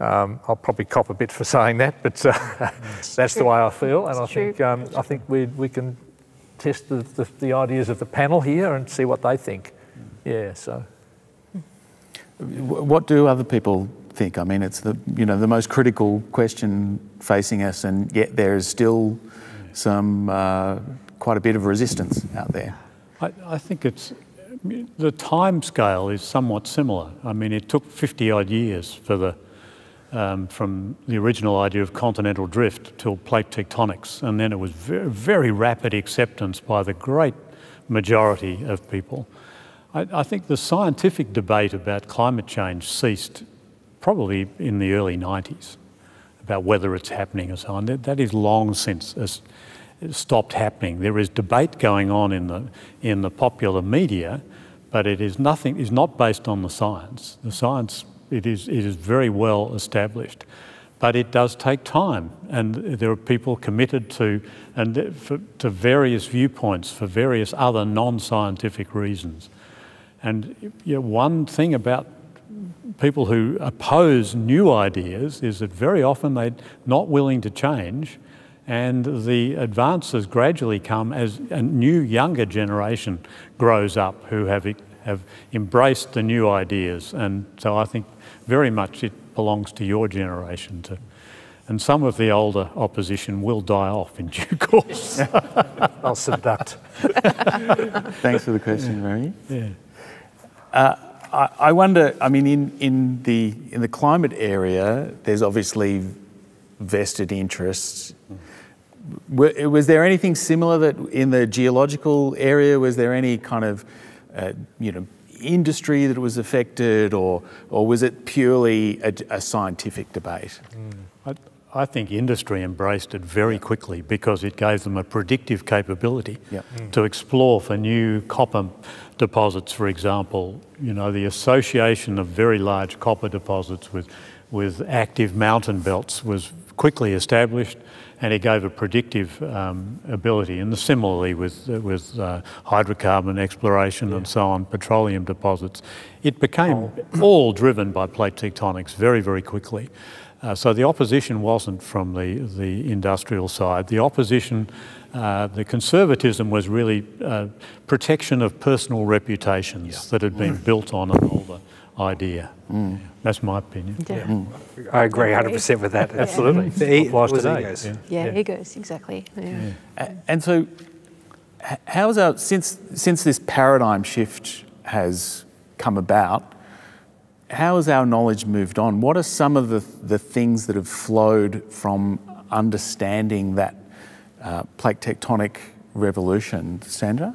um, I'll probably cop a bit for saying that, but uh, that's the way I feel. And It's I think um, I think we we can test the, the, the ideas of the panel here and see what they think. Yeah, so. What do other people think? I mean, it's the you know the most critical question facing us, and yet there is still some uh, quite a bit of resistance out there. I, I think it's the time scale is somewhat similar. I mean, it took 50 odd years for the um, from the original idea of continental drift till plate tectonics, and then it was very, very rapid acceptance by the great majority of people. I, I think the scientific debate about climate change ceased probably in the early 90s about whether it's happening or so on. That, that is long since stopped happening. There is debate going on in the, in the popular media, but it is nothing, is not based on the science. The science, it is, it is very well established. But it does take time, and there are people committed to, and for, to various viewpoints for various other non-scientific reasons. And you know, one thing about people who oppose new ideas is that very often they're not willing to change and the advances gradually come as a new younger generation grows up who have, have embraced the new ideas and so I think very much it belongs to your generation to and some of the older opposition will die off in due [LAUGHS] course. I'll subduct. [LAUGHS] Thanks for the question, Mary. Yeah. Uh, I, I wonder, I mean, in, in, the, in the climate area, there's obviously vested interests. Was there anything similar that in the geological area, was there any kind of, uh, you know, industry that was affected or, or was it purely a, a scientific debate? Mm. I, I, think industry embraced it very quickly because it gave them a predictive capability yep. mm. to explore for new copper deposits, for example. You know, the association of very large copper deposits with, with active mountain belts was quickly established and it gave a predictive um, ability. And similarly with, with uh, hydrocarbon exploration yeah. and so on, petroleum deposits, it became oh. [CLEARS THROAT] all driven by plate tectonics very, very quickly. Uh, so the opposition wasn't from the, the industrial side. The opposition, uh, the conservatism was really uh, protection of personal reputations yeah. that had been mm. built on an older idea. Mm. That's my opinion. Yeah. Mm. I agree 100% with that. Absolutely. The e- applies today. Egos. Yeah, yeah, yeah. egos, exactly. Yeah. And so, how's our, since, since this paradigm shift has come about, how has our knowledge moved on? What are some of the, the things that have flowed from understanding that uh, plate tectonic revolution? Sandra?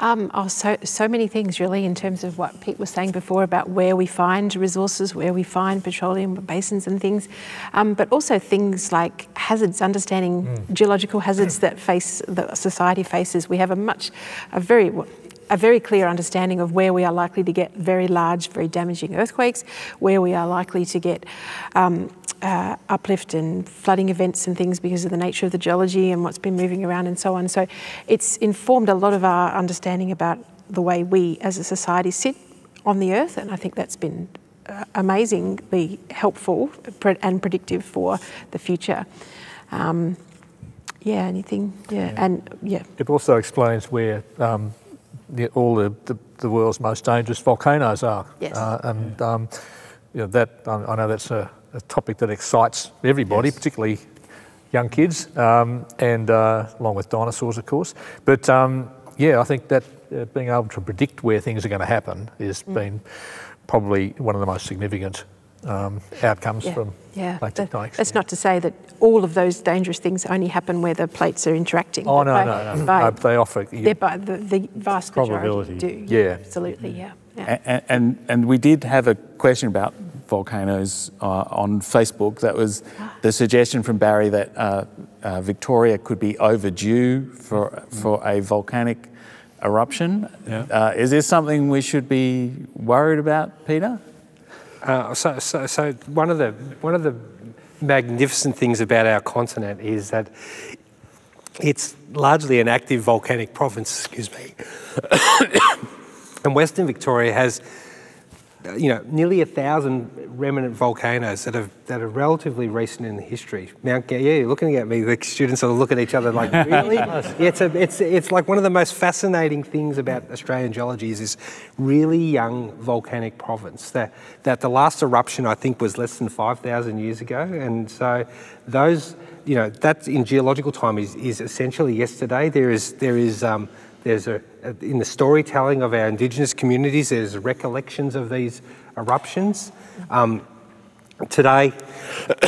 Um, oh, so, so many things really in terms of what Pete was saying before about where we find resources, where we find petroleum basins and things, um, but also things like hazards, understanding mm. geological hazards that face that society faces. We have a much, a very a very clear understanding of where we are likely to get very large, very damaging earthquakes, where we are likely to get um, uh, uplift and flooding events and things because of the nature of the geology and what's been moving around and so on. So it's informed a lot of our understanding about the way we as a society sit on the earth, and I think that's been uh, amazingly helpful and predictive for the future. Um, yeah, anything, yeah. yeah. and yeah. It also explains where um, the, all the, the, the, world's most dangerous volcanoes are. Yes. Uh, and um, you know, that, um, I know that's a, a, topic that excites everybody, yes. particularly young kids, um, and uh, along with dinosaurs, of course. But um, yeah, I think that uh, being able to predict where things are going to happen has mm. been probably one of the most significant um, outcomes yeah. from yeah. plate tectonics. That's yeah. not to say that all of those dangerous things only happen where the plates are interacting. Oh, no, by, no, no. By, they offer... They're by the, the vast majority do. Yeah. Absolutely, yeah. yeah. And, and, and, we did have a question about volcanoes uh, on Facebook. That was the suggestion from Barry that uh, uh, Victoria could be overdue for, for a volcanic eruption. Yeah. Uh, is this something we should be worried about, Peter? Uh, so, so, so one of the one of the magnificent things about our continent is that it's largely an active volcanic province. Excuse me, [COUGHS] and Western Victoria has you know, nearly a thousand remnant volcanoes that are that are relatively recent in history. Mount yeah, you're looking at me. The students sort of look at each other like, [LAUGHS] really? yeah, it's a, it's it's like one of the most fascinating things about Australian geology is this really young volcanic province. That that the last eruption I think was less than five thousand years ago, and so those you know that in geological time is is essentially yesterday. There is there is um, there's a, in the storytelling of our Indigenous communities, there's recollections of these eruptions. Um, today,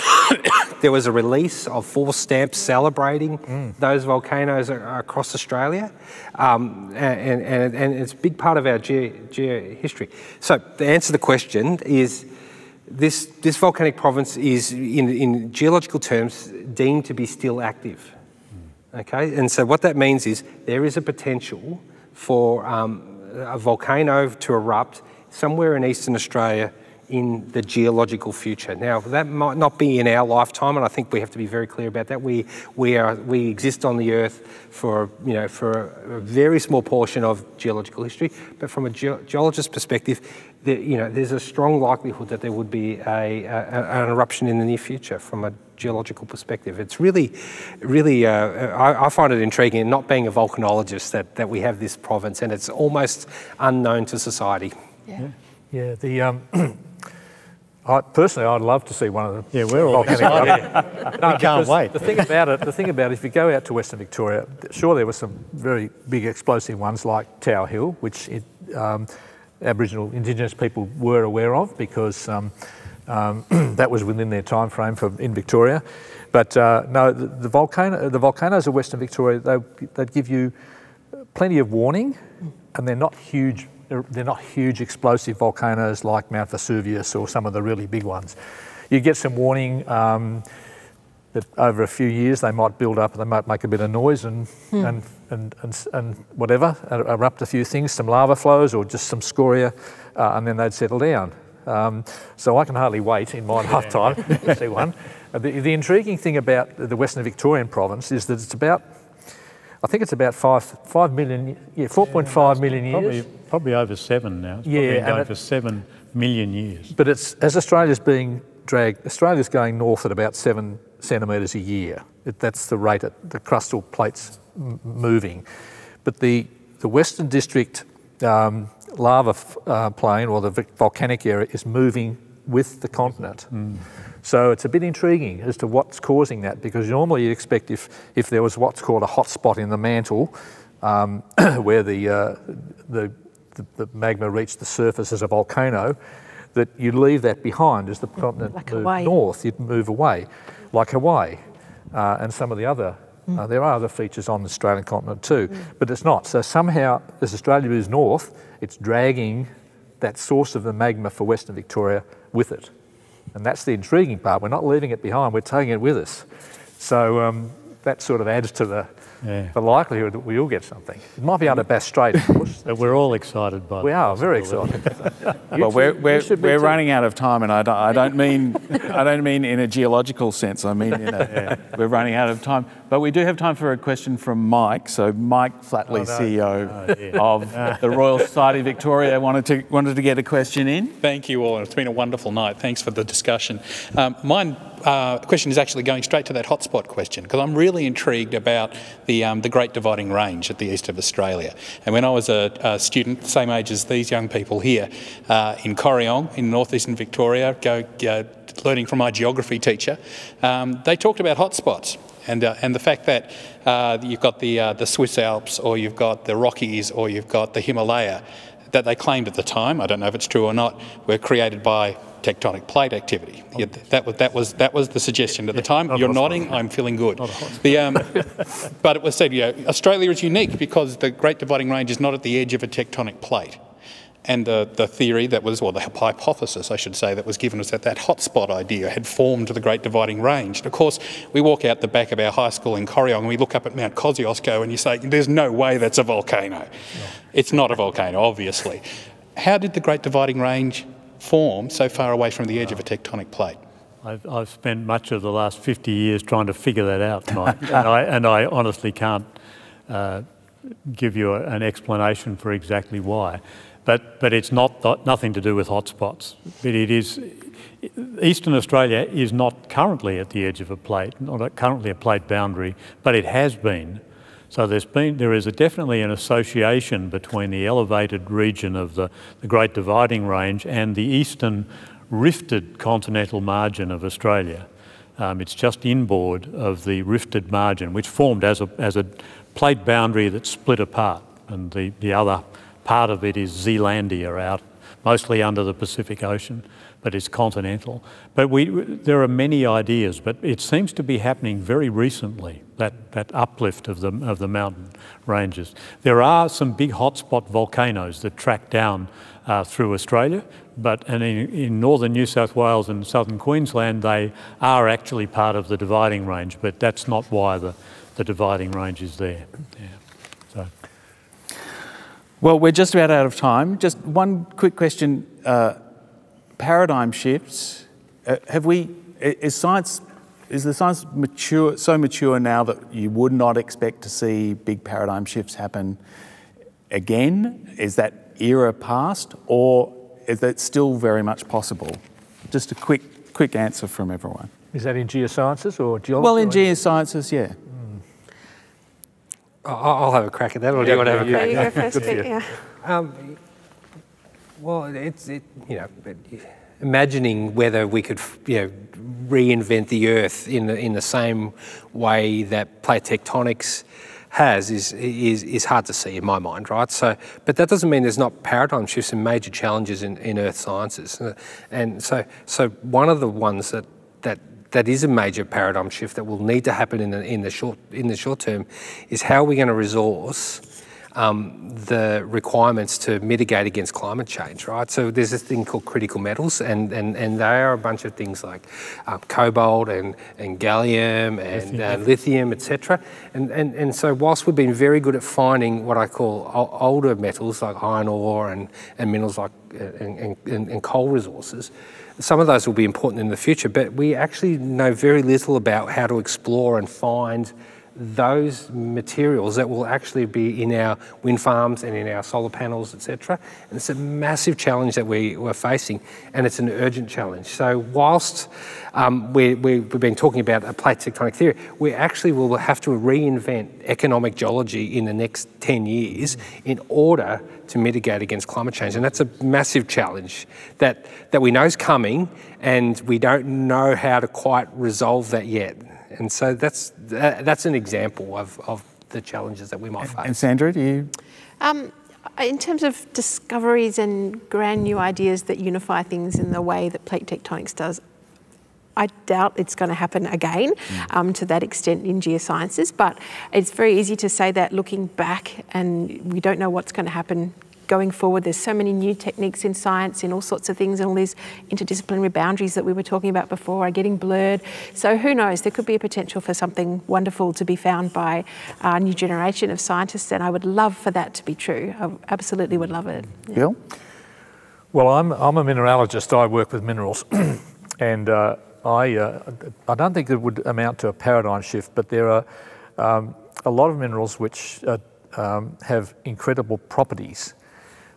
[COUGHS] there was a release of four stamps celebrating mm. those volcanoes across Australia, um, and, and, and, it's a big part of our geo, history. So, the answer to the question is this, this volcanic province is, in, in geological terms, deemed to be still active. Okay, and so what that means is there is a potential for um, a volcano to erupt somewhere in eastern Australia in the geological future. Now, that might not be in our lifetime, and I think we have to be very clear about that. We, we, are, we exist on the Earth for, you know, for a very small portion of geological history, but from a ge geologist's perspective, the, you know, there's a strong likelihood that there would be a, a, an eruption in the near future from a geological perspective. It's really, really, uh, I, I, find it intriguing, not being a volcanologist, that, that we have this province and it's almost unknown to society. Yeah, yeah the, um, [CLEARS THROAT] I, personally, I'd love to see one of the. Yeah, we're all excited. [LAUGHS] no, we can't wait. The thing about it, the thing about it, if you go out to Western Victoria, sure there were some very big explosive ones like Tower Hill, which it, um, Aboriginal Indigenous people were aware of because um, um, [CLEARS THROAT] that was within their time frame for in Victoria. But uh, no, the, the, volcano, the volcanoes of Western Victoria, they, they'd give you plenty of warning, and they're not huge. They're, they're not huge explosive volcanoes like Mount Vesuvius or some of the really big ones. You get some warning um, that over a few years they might build up, they might make a bit of noise and, hmm. and, and, and, and, whatever, erupt a few things, some lava flows or just some scoria, uh, and then they'd settle down. Um, so I can hardly wait in my [LAUGHS] lifetime to see one. Uh, the, the, intriguing thing about the Western Victorian province is that it's about, I think it's about five, five million, yeah, 4.5 yeah, million years. Probably, probably over seven now. It's yeah, going it, for seven million years. But it's as Australia's being dragged, Australia's going north at about seven centimetres a year. It, that's the rate at the crustal plates moving. But the, the Western District um, lava uh, plain or the volcanic area is moving with the continent. Mm. So it's a bit intriguing as to what's causing that because normally you'd expect if, if there was what's called a hot spot in the mantle um, [CLEARS THROAT] where the, uh, the, the, the, magma reached the surface as a volcano, that you'd leave that behind as the continent like moved Hawaii. north, you'd move away, like Hawaii uh, and some of the other. Uh, there are other features on the Australian continent too, mm. but it's not. So somehow, as Australia moves north, it's dragging that source of the magma for Western Victoria with it. And that's the intriguing part. We're not leaving it behind, we're taking it with us. So um, that sort of adds to the, yeah. the likelihood that we will get something. It might be under Bass Strait, of [LAUGHS] course. we're all excited by We are, very excited. [LAUGHS] well, we're, we're, we're running out of time, and I don't, I don't, mean, [LAUGHS] I don't mean in a geological sense, I mean in a, yeah. we're running out of time. But we do have time for a question from Mike. So Mike Flatley, oh, no. CEO oh, of the Royal Society of Victoria, wanted to, wanted to get a question in. Thank you all. It's been a wonderful night. Thanks for the discussion. Um, mine uh, question is actually going straight to that hotspot question because I'm really intrigued about the, um, the Great Dividing Range at the east of Australia. And when I was a, a student, same age as these young people here, uh, in Corryong in northeastern Victoria, go, uh, learning from my geography teacher, um, they talked about hotspots. And, uh, and the fact that uh, you've got the, uh, the Swiss Alps or you've got the Rockies or you've got the Himalaya that they claimed at the time, I don't know if it's true or not, were created by tectonic plate activity. Yeah, that, was, that, was, that was the suggestion at the time. You're nodding, I'm feeling good. The, um, [LAUGHS] but it was said, you know, Australia is unique because the Great Dividing Range is not at the edge of a tectonic plate. And the, the theory that was, or the hypothesis, I should say, that was given was that that hotspot idea had formed the Great Dividing Range. And of course, we walk out the back of our high school in Corryong and we look up at Mount Kosciuszko and you say, there's no way that's a volcano. It's not a volcano, obviously. How did the Great Dividing Range form so far away from the edge of a tectonic plate? I've, I've spent much of the last 50 years trying to figure that out, Mike, [LAUGHS] and, I, and I honestly can't uh, give you a, an explanation for exactly why. But, but it's not nothing to do with hotspots. But it is, Eastern Australia is not currently at the edge of a plate, not currently a plate boundary, but it has been. So there's been, there is a definitely an association between the elevated region of the, the Great Dividing Range and the eastern rifted continental margin of Australia. Um, it's just inboard of the rifted margin, which formed as a, as a plate boundary that split apart. And the, the other part of it is Zealandia out, mostly under the Pacific Ocean but it's continental. But we, there are many ideas, but it seems to be happening very recently, that, that uplift of the, of the mountain ranges. There are some big hotspot volcanoes that track down uh, through Australia, but and in, in, northern New South Wales and southern Queensland, they are actually part of the dividing range, but that's not why the, the dividing range is there. Yeah. Well, we're just about out of time. Just one quick question. Uh, paradigm shifts. Uh, have we, is science, is the science mature, so mature now that you would not expect to see big paradigm shifts happen again? Is that era past or is that still very much possible? Just a quick, quick answer from everyone. Is that in geosciences or geology? Well, in geosciences, yeah. I'll have a crack at that, or do you want to have a crack? You go first, yeah. Um, well, it's it, you know, imagining whether we could you know reinvent the Earth in the, in the same way that plate tectonics has is, is, is hard to see in my mind, right? So, but that doesn't mean there's not paradigm shifts and major challenges in, in Earth sciences. And so, so one of the ones that, that that is a major paradigm shift that will need to happen in the, in the short in the short term is how are we going to resource um, the requirements to mitigate against climate change, right? So there's this thing called critical metals, and, and, and they are a bunch of things like um, cobalt and, and gallium and lithium, uh, lithium etc. And, and, and so whilst we've been very good at finding what I call older metals like iron ore and, and minerals like uh, and, and, and coal resources, some of those will be important in the future, but we actually know very little about how to explore and find those materials that will actually be in our wind farms and in our solar panels, etc. And it's a massive challenge that we, we're facing, and it's an urgent challenge. So whilst um, we, we've been talking about a plate tectonic theory, we actually will have to reinvent economic geology in the next 10 years in order to mitigate against climate change. And that's a massive challenge that, that we know is coming, and we don't know how to quite resolve that yet. And so that's, that's an example of, of the challenges that we might face. And Sandra, do you? Um, in terms of discoveries and grand new ideas that unify things in the way that plate tectonics does, I doubt it's going to happen again mm. um, to that extent in geosciences, but it's very easy to say that looking back and we don't know what's going to happen going forward. There's so many new techniques in science in all sorts of things, and all these interdisciplinary boundaries that we were talking about before are getting blurred. So who knows? There could be a potential for something wonderful to be found by a new generation of scientists, and I would love for that to be true. I absolutely would love it. Yeah. Bill? Well, I'm, I'm a mineralogist. I work with minerals, [CLEARS THROAT] and uh, I, uh, I don't think it would amount to a paradigm shift, but there are um, a lot of minerals which uh, um, have incredible properties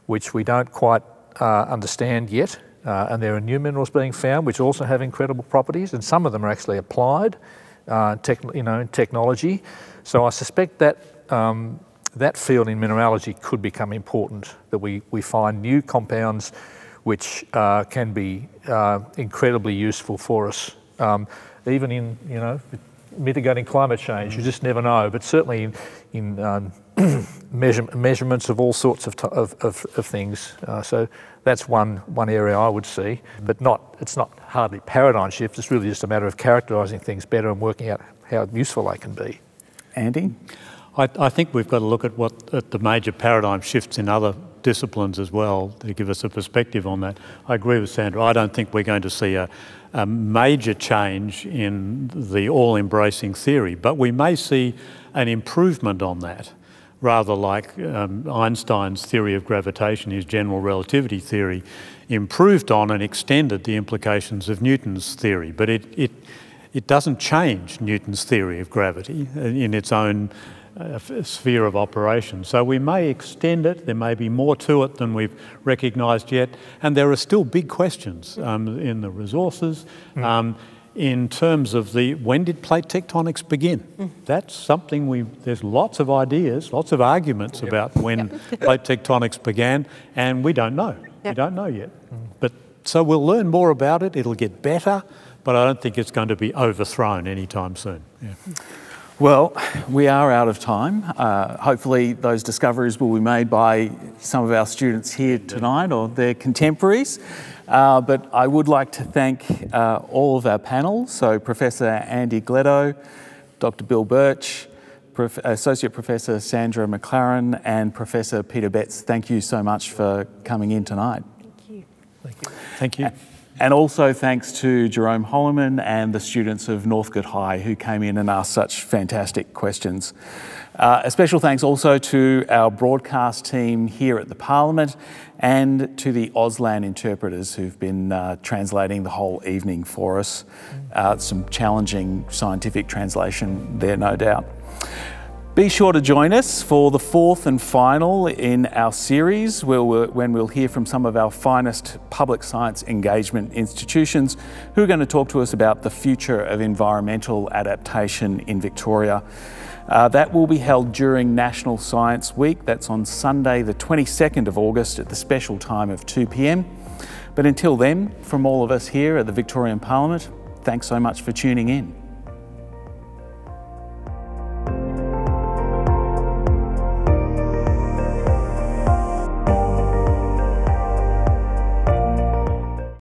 which we don't quite uh, understand yet. Uh, and there are new minerals being found which also have incredible properties, and some of them are actually applied, uh, you know, in technology. So I suspect that um, that field in mineralogy could become important. That we we find new compounds which uh, can be uh, incredibly useful for us, um, even in you know mitigating climate change. You just never know. But certainly in, in um, [CLEARS THROAT] measure, measurements of all sorts of, of, of, of things. Uh, so that's one, one area I would see, but not, it's not hardly paradigm shift. It's really just a matter of characterising things better and working out how useful they can be. Andy? I, I think we've got to look at what at the major paradigm shifts in other disciplines as well to give us a perspective on that. I agree with Sandra. I don't think we're going to see a, a major change in the all-embracing theory, but we may see an improvement on that rather like um, Einstein's theory of gravitation, his general relativity theory, improved on and extended the implications of Newton's theory. But it, it, it doesn't change Newton's theory of gravity in its own uh, sphere of operation. So we may extend it, there may be more to it than we've recognised yet, and there are still big questions um, in the resources. Mm. Um, in terms of the when did plate tectonics begin? Mm. That's something we there's lots of ideas, lots of arguments yep. about when yep. [LAUGHS] plate tectonics began, and we don't know. Yep. We don't know yet. Mm. But so we'll learn more about it. It'll get better, but I don't think it's going to be overthrown anytime soon. Yeah. Well, we are out of time. Uh, hopefully, those discoveries will be made by some of our students here tonight or their contemporaries. Uh, but I would like to thank uh, all of our panel. So, Professor Andy Gleadow, Dr. Bill Birch, Prof Associate Professor Sandra McLaren, and Professor Peter Betts. Thank you so much for coming in tonight. Thank you. Thank you. Thank you. And also thanks to Jerome Holleman and the students of Northcote High who came in and asked such fantastic questions. Uh, a special thanks also to our broadcast team here at the Parliament and to the Auslan interpreters who've been uh, translating the whole evening for us. Uh, some challenging scientific translation there, no doubt. Be sure to join us for the fourth and final in our series when we'll hear from some of our finest public science engagement institutions who are going to talk to us about the future of environmental adaptation in Victoria. Uh, that will be held during National Science Week. That's on Sunday, the 22nd of August at the special time of 2 pm. But until then, from all of us here at the Victorian Parliament, thanks so much for tuning in.